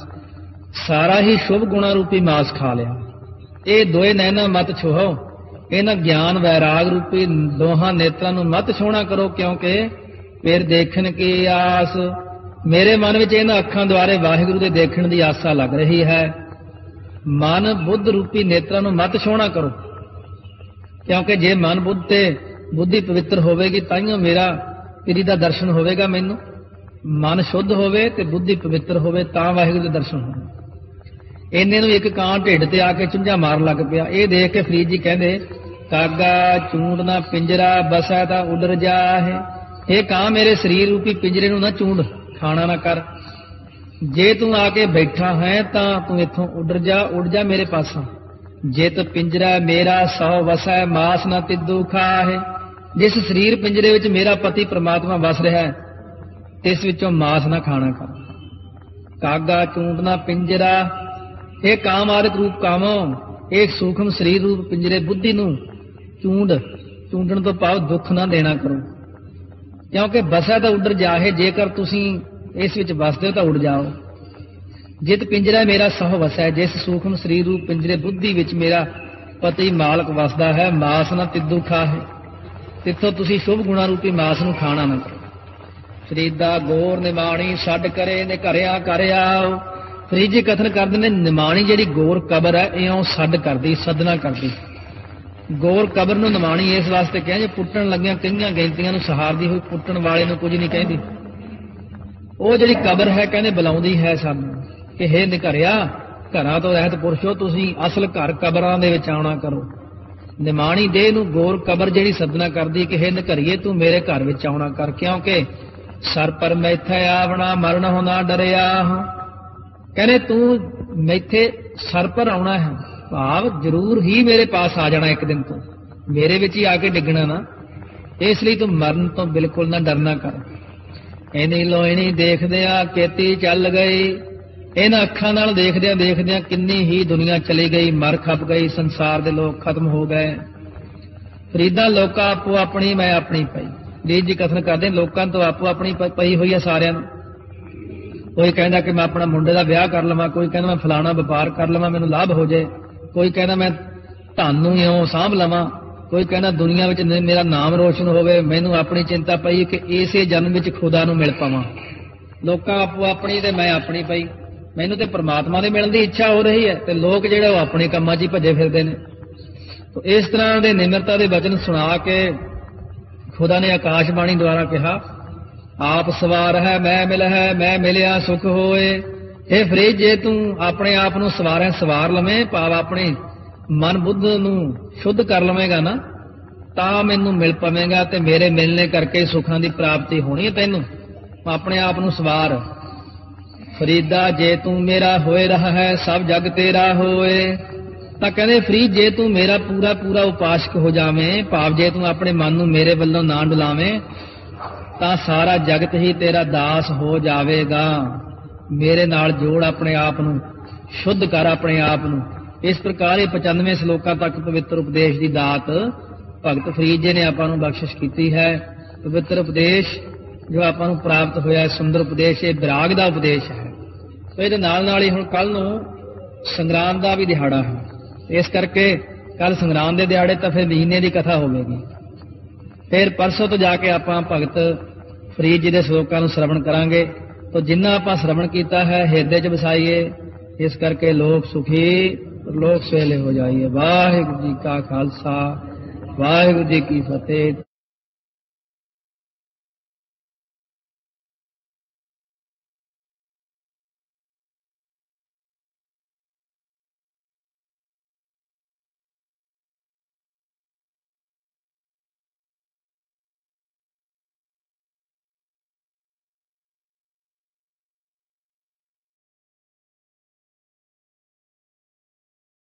ਸਾਰਾ ਹੀ ਸ਼ੁਭ ਗੁਣਾ ਰੂਪੀ ਮਾਸ ਖਾ ਲਿਆ। ਇਹ ਦੋਏ ਨੈਣਾ ਮਤ ਛੋਹੋ। ਇਹਨਾਂ ਗਿਆਨ ਵੈਰਾਗ ਰੂਪੀ ਦੋਹਾਂ ਨੇਤਰਾਂ ਨੂੰ ਮਤ ਛੋਣਾ ਕਰੋ, ਕਿਉਂਕਿ ਫਿਰ ਦੇਖਣ ਕੀ ਆਸ ਮੇਰੇ ਮਨ ਵਿੱਚ ਇਹਨਾਂ ਅੱਖਾਂ ਦੁਆਰੇ ਵਾਹਿਗੁਰੂ ਦੇ ਦੇਖਣ ਦੀ ਆਸਾ ਲੱਗ ਰਹੀ ਹੈ। ਮਨ ਬੁੱਧ ਰੂਪੀ ਨੇਤਰਾਂ ਨੂੰ ਮਤ ਛੋਣਾ ਕਰੋ। ਕਿਉਂਕਿ ਜੇ ਮਨ ਬੁੱਧ ਤੇ ਬੁੱਧੀ ਪਵਿੱਤਰ ਹੋਵੇਗੀ ਤਾਈਓ ਮੇਰਾ ਪਿਰੀ ਦਾ ਦਰਸ਼ਨ ਹੋਵੇਗਾ ਮੈਨੂੰ। ਮਨ ਸ਼ੁੱਧ ਹੋਵੇ ਤੇ ਬੁੱਧੀ ਪਵਿੱਤਰ ਹੋਵੇ, ਤਾਂ ਵਾਹਿਗੁਰੂ ਦੇ ਦਰਸ਼ਨ ਹੋਣ। ਇੰਨੇ ਨੂੰ ਇੱਕ ਕਾਂ ਢਿੱਡ ਤੇ ਆ ਕੇ ਚੁੰਝਾ ਮਾਰਨ ਲੱਗ ਪਿਆ। ਇਹ ਦੇਖ ਕੇ ਫਰੀਦ ਜੀ ਕਹਿੰਦੇ, ਕਾਗਾ ਚੂੰਡ ਨਾ ਪਿੰਜਰਾ, ਬਸਾ ਤਾਂ ਉਡਰ ਜਾਹੇ। ਇਹ ਕਾਂ ਮੇਰੇ ਸਰੀਰ ਰੂਪੀ ਪਿੰਜਰੇ ਨੂੰ ਨਾ ਚੂੰਡ। ਖਾਣਾ ਨਾ ਕਰ। ਜੇ ਤੂੰ ਆ ਕੇ ਬੈਠਾ ਹੈ ਤਾਂ ਤੂੰ ਇੱਥੋਂ ਉੱਡ ਜਾ ਉੱਡ ਜਾ ਮੇਰੇ ਪਾਸੋਂ। ਜਿਤ ਪਿੰਜਰਾ ਮੇਰਾ, ਸੌ ਵਸੈ ਮਾਸ ਨਾ ਤਿੱਦੂ ਖਾਹੇ। ਜਿਸ ਸਰੀਰ ਪਿੰਜਰੇ ਵਿੱਚ ਮੇਰਾ ਪਤੀ ਪ੍ਰਮਾਤਮਾ ਵਸ ਰਿਹਾ ਹੈ ਇਸ ਵਿੱਚੋਂ ਮਾਸ ਨਾ ਖਾਣਾ ਕਰ ਕਾਗਾ ਚੂੰਡਨਾ ਪਿੰਜਰਾ ਇਹ ਕਾਮ ਆਦਿਕ ਰੂਪ ਕਾਮੋ ਇਹ ਸੂਖਮ ਸਰੀਰ ਰੂਪ ਪਿੰਜਰੇ ਬੁੱਧੀ ਨੂੰ। ਚੂੰਡ, ਚੂੰਡਣ ਤੋਂ ਭਾਵ ਦੁੱਖ ਨਾ ਦੇਣਾ ਕਰੋ। ਕਿਉਂਕਿ ਬਸਾ ਤਾਂ ਉੱਡਰ ਜਾਹੇ, ਜੇਕਰ ਤੁਸੀਂ ਇਸ ਵਿੱਚ ਵਸਦੇ ਹੋ ਤਾਂ ਉੱਡ ਜਾਓ। ਜਿਤ ਪਿੰਜਰਾ ਮੇਰਾ ਸਹ ਵਸੈ, ਜਿਸ ਸੂਖਮ ਸਰੀਰ ਰੂਪ ਪਿੰਜਰੇ ਬੁੱਧੀ ਵਿੱਚ ਮੇਰਾ ਪਤੀ ਮਾਲਕ ਵਸਦਾ ਹੈ, ਮਾਸ ਨਾ ਤਿੱਦੂ ਖਾਹੇ। ਤਿੱਥੋਂ ਤੁਸੀਂ ਸ਼ੁਭ ਗੁਣਾ ਰੂਪੀ ਮਾਸ ਨੂੰ ਖਾਣਾ ਨਾ ਕਰੋ। ਫਰੀਦਾ ਗੋਰ ਨਿਮਾਣੀ ਛੱਡ ਕਰੇ, ਨੇ ਘਰਿਆ ਕਰਿਆ ਫਰੀਦ ਕਥਨ ਕਰਦੇ ਨੇ, ਨਿਮਾਣੀ ਜਿਹੜੀ ਗੋਰ ਕਬਰ ਹੈ, ਇਉਂ ਛੱਡ ਕਰਦੀ ਸਦਨਾ ਕਰਦੀ। ਗੌਰ ਕਬਰ ਨੂੰ ਨਿਮਾਣੀ ਇਸ ਵਾਸਤੇ ਕਿਹਾ ਜੇ ਪੁੱਟਣ ਲੱਗਿਆਂ ਕਈਆਂ ਗਿਣਤੀਆਂ ਨੂੰ ਸਹਾਰਦੀ ਹੋਈ, ਪੁੱਟਣ ਵਾਲੇ ਨੂੰ ਕੁਝ ਨਹੀਂ ਕਹਿੰਦੀ। ਉਹ ਜਿਹੜੀ ਕਬਰ ਹੈ ਕਹਿੰਦੇ ਬੁਲਾਉਂਦੀ ਹੈ ਸਾਨੂੰ ਕਿ ਹੇ ਨਿਘਰਿਆ ਘਰਾਂ ਤੋਂ ਰਹਿਤ ਪੁਰਸ਼ੋ ਤੁਸੀਂ ਅਸਲ ਘਰ ਕਬਰਾਂ ਦੇ ਵਿੱਚ ਆਉਣਾ ਕਰੋ। ਨਿਮਾਣੀ ਦੇਹ ਨੂੰ ਗੋਰ ਕਬਰ ਜਿਹੜੀ ਸਦਨਾ ਕਰਦੀ ਕਿ ਹੇ ਨਿਘਰੀਏ ਤੂੰ ਮੇਰੇ ਘਰ ਵਿੱਚ ਆਉਣਾ ਕਰ, ਕਿਉਂਕਿ ਸਰ ਪਰ ਮੈਥੇ ਆਵਣਾ, ਮਰਨ ਹੋਣਾ ਡਰਿਆ ਕਹਿੰਦੇ ਤੂੰ ਮੈਥੇ ਸਰ ਪਰ ਆਉਣਾ ਹੈ। ਭਾਵ ਜ਼ਰੂਰ ਹੀ ਮੇਰੇ ਪਾਸ ਆ ਜਾਣਾ ਇੱਕ ਦਿਨ ਤੋਂ। ਮੇਰੇ ਵਿੱਚ ਹੀ ਆ ਕੇ ਡਿੱਗਣਾ ਨਾ। ਇਸ ਲਈ ਤੂੰ ਮਰਨ ਤੋਂ ਬਿਲਕੁਲ ਨਾ ਡਰਨਾ ਕਰ। ਇਨੀ ਲੋਇਣੀ ਦੇਖਦਿਆਂ ਕੇਤੀ ਚੱਲ ਗਈ। ਇਹਨਾਂ ਅੱਖਾਂ ਨਾਲ ਦੇਖਦਿਆਂ ਦੇਖਦਿਆਂ ਕਿੰਨੀ ਹੀ ਦੁਨੀਆ ਚਲੀ ਗਈ, ਮਰ ਖਪ ਗਈ, ਸੰਸਾਰ ਦੇ ਲੋਕ ਖਤਮ ਹੋ ਗਏ। ਫਰੀਦਾ ਲੋਕਾਂ ਆਪੋ ਆਪਣੀ, ਮੈਂ ਆਪਣੀ ਪਈ। ਲੀਜ ਜੀ ਕਥਨ ਕਰਦੇ, ਲੋਕਾਂ ਤੋਂ ਆਪੋ ਆਪਣੀ ਪਈ ਹੋਈ ਹੈ ਸਾਰਿਆਂ ਨੂੰ। ਕੋਈ ਕਹਿੰਦਾ ਕਿ ਮੈਂ ਆਪਣਾ ਮੁੰਡੇ ਦਾ ਵਿਆਹ ਕਰ ਲਵਾਂ, ਕੋਈ ਕਹਿੰਦਾ ਮੈਂ ਫਲਾਣਾ ਵਪਾਰ ਕਰ ਲਵਾਂ, ਮੈਨੂੰ ਲਾਭ ਹੋ ਜਾਏ ਕੋਈ ਕਹਿੰਦਾ ਮੈਂ ਧਨ ਨੂੰ ਇਉਂ ਸਾਂਭ ਲਵਾਂ। ਕੋਈ ਕਹਿੰਦਾ ਦੁਨੀਆ ਵਿੱਚ ਮੇਰਾ ਨਾਮ ਰੋਸ਼ਨ ਹੋਵੇ, ਮੈਨੂੰ ਆਪਣੀ ਚਿੰਤਾ ਪਈ ਕਿ ਇਸੇ ਜਨਮ ਵਿੱਚ ਖੁਦਾ ਨੂੰ ਮਿਲ ਪਾਵਾਂ। ਲੋਕਾਂ ਆਪੋ ਆਪਣੀ ਤੇ ਮੈਂ ਆਪਣੀ ਪਈ। ਮੈਨੂੰ ਤੇ ਪ੍ਰਮਾਤਮਾ ਦੇ ਮਿਲਣ ਦੀ ਇੱਛਾ ਹੋ ਰਹੀ ਹੈ ਤੇ ਲੋਕ ਜਿਹੜੇ ਉਹ ਆਪਣੇ ਕੰਮਾਂ 'ਚ ਹੀ ਭੱਜੇ ਫਿਰਦੇ ਨੇ। ਤੋ ਇਸ ਤਰ੍ਹਾਂ ਦੇ ਨਿਮਰਤਾ ਦੇ ਵਚਨ ਸੁਣਾ ਕੇ ਖੁਦਾ ਨੇ ਆਕਾਸ਼ਬਾਣੀ ਦੁਆਰਾ ਕਿਹਾ, ਆਪ ਸਵਾਰ ਹੈ, ਮੈਂ ਮਿਲ ਹੈ, ਮੈਂ ਮਿਲਿਆ, ਸੁਖ ਹੋਏ। ਇਹ ਫਰੀਦ ਜੇ ਤੂੰ ਆਪਣੇ ਆਪ ਨੂੰ ਸਵਾਰੈ, ਸਵਾਰ ਲਵੇਂ, ਭਾਵ ਆਪਣੇ ਮਨ ਬੁੱਧ ਨੂੰ ਸ਼ੁੱਧ ਕਰ ਲਵੇਂਗਾ ਨਾ, ਤਾਂ ਮੈਨੂੰ ਮਿਲ ਪਵੇਂਗਾ ਤੇ ਮੇਰੇ ਮਿਲਣੇ ਕਰਕੇ ਸੁੱਖਾਂ ਦੀ ਪ੍ਰਾਪਤੀ ਹੋਣੀ ਹੈ ਤੈਨੂੰ। ਆਪਣੇ ਆਪ ਨੂੰ ਸਵਾਰ। ਫਰੀਦਾ, ਜੇ ਤੂੰ ਮੇਰਾ ਹੋਏ ਰਹਾ ਹੈ, ਸਭ ਜਗ ਤੇਰਾ ਹੋਏ। ਤਾਂ ਕਹਿੰਦੇ, ਫਰੀਦ, ਜੇ ਤੂੰ ਮੇਰਾ ਪੂਰਾ ਪੂਰਾ ਉਪਾਸ਼ਕ ਹੋ ਜਾਵੇਂ, ਭਾਵ ਜੇ ਤੂੰ ਆਪਣੇ ਮਨ ਨੂੰ ਮੇਰੇ ਵੱਲੋਂ ਨਾ ਡੁਲਾਵੇਂ, ਤਾਂ ਸਾਰਾ ਜਗਤ ਹੀ ਤੇਰਾ ਦਾਸ ਹੋ ਜਾਵੇਗਾ। ਮੇਰੇ ਨਾਲ ਜੋੜ ਆਪਣੇ ਆਪ ਨੂੰ, ਸ਼ੁੱਧ ਕਰ ਆਪਣੇ ਆਪ ਨੂੰ। ਇਸ ਪ੍ਰਕਾਰ ਇਹ 95 ਸ਼ਲੋਕਾਂ ਤੱਕ ਪਵਿੱਤਰ ਉਪਦੇਸ਼ ਦੀ ਦਾਤ ਭਗਤ ਫਰੀਦ ਜੀ ਨੇ ਆਪਾਂ ਨੂੰ ਬਖਸ਼ਿਸ਼ ਕੀਤੀ ਹੈ। ਪਵਿੱਤਰ ਉਪਦੇਸ਼ ਜੋ ਆਪਾਂ ਨੂੰ ਪ੍ਰਾਪਤ ਹੋਇਆ ਸੁੰਦਰ ਉਪਦੇਸ਼, ਇਹ ਵਿਰਾਗ ਦਾ ਉਪਦੇਸ਼ ਹੈ। ਸੋ ਇਹਦੇ ਨਾਲ ਨਾਲ ਹੀ ਹੁਣ ਕੱਲ ਨੂੰ ਸੰਗਰਾਮ ਦਾ ਵੀ ਦਿਹਾੜਾ ਹੈ। ਇਸ ਕਰਕੇ ਕੱਲ ਸੰਗਰਾਮ ਦੇ ਦਿਹਾੜੇ ਤਾਂ ਫਿਰ ਮਹੀਨੇ ਦੀ ਕਥਾ ਹੋਵੇਗੀ। ਫਿਰ ਪਰਸੋਂ ਤੋਂ ਜਾ ਕੇ ਆਪਾਂ ਭਗਤ ਫਰੀਦ ਜੀ ਦੇ ਸ਼ਲੋਕਾਂ ਨੂੰ ਸ਼ਰਵਣ ਕਰਾਂਗੇ। ਤਾਂ ਜਿੰਨਾ ਆਪਾਂ ਸ਼ਰਵਣ ਕੀਤਾ ਹੈ, ਹਿਰਦੇ 'ਚ ਵਸਾਈਏ, ਇਸ ਕਰਕੇ ਲੋਕ ਸੁਖੀ ਲੋਕ ਸਵੇਲੇ ਹੋ ਜਾਈਏ। ਵਾਹਿਗੁਰੂ ਜੀ ਕਾ ਖਾਲਸਾ ਵਾਹਿਗੁਰੂ ਜੀ ਕੀ ਫਤਿਹ।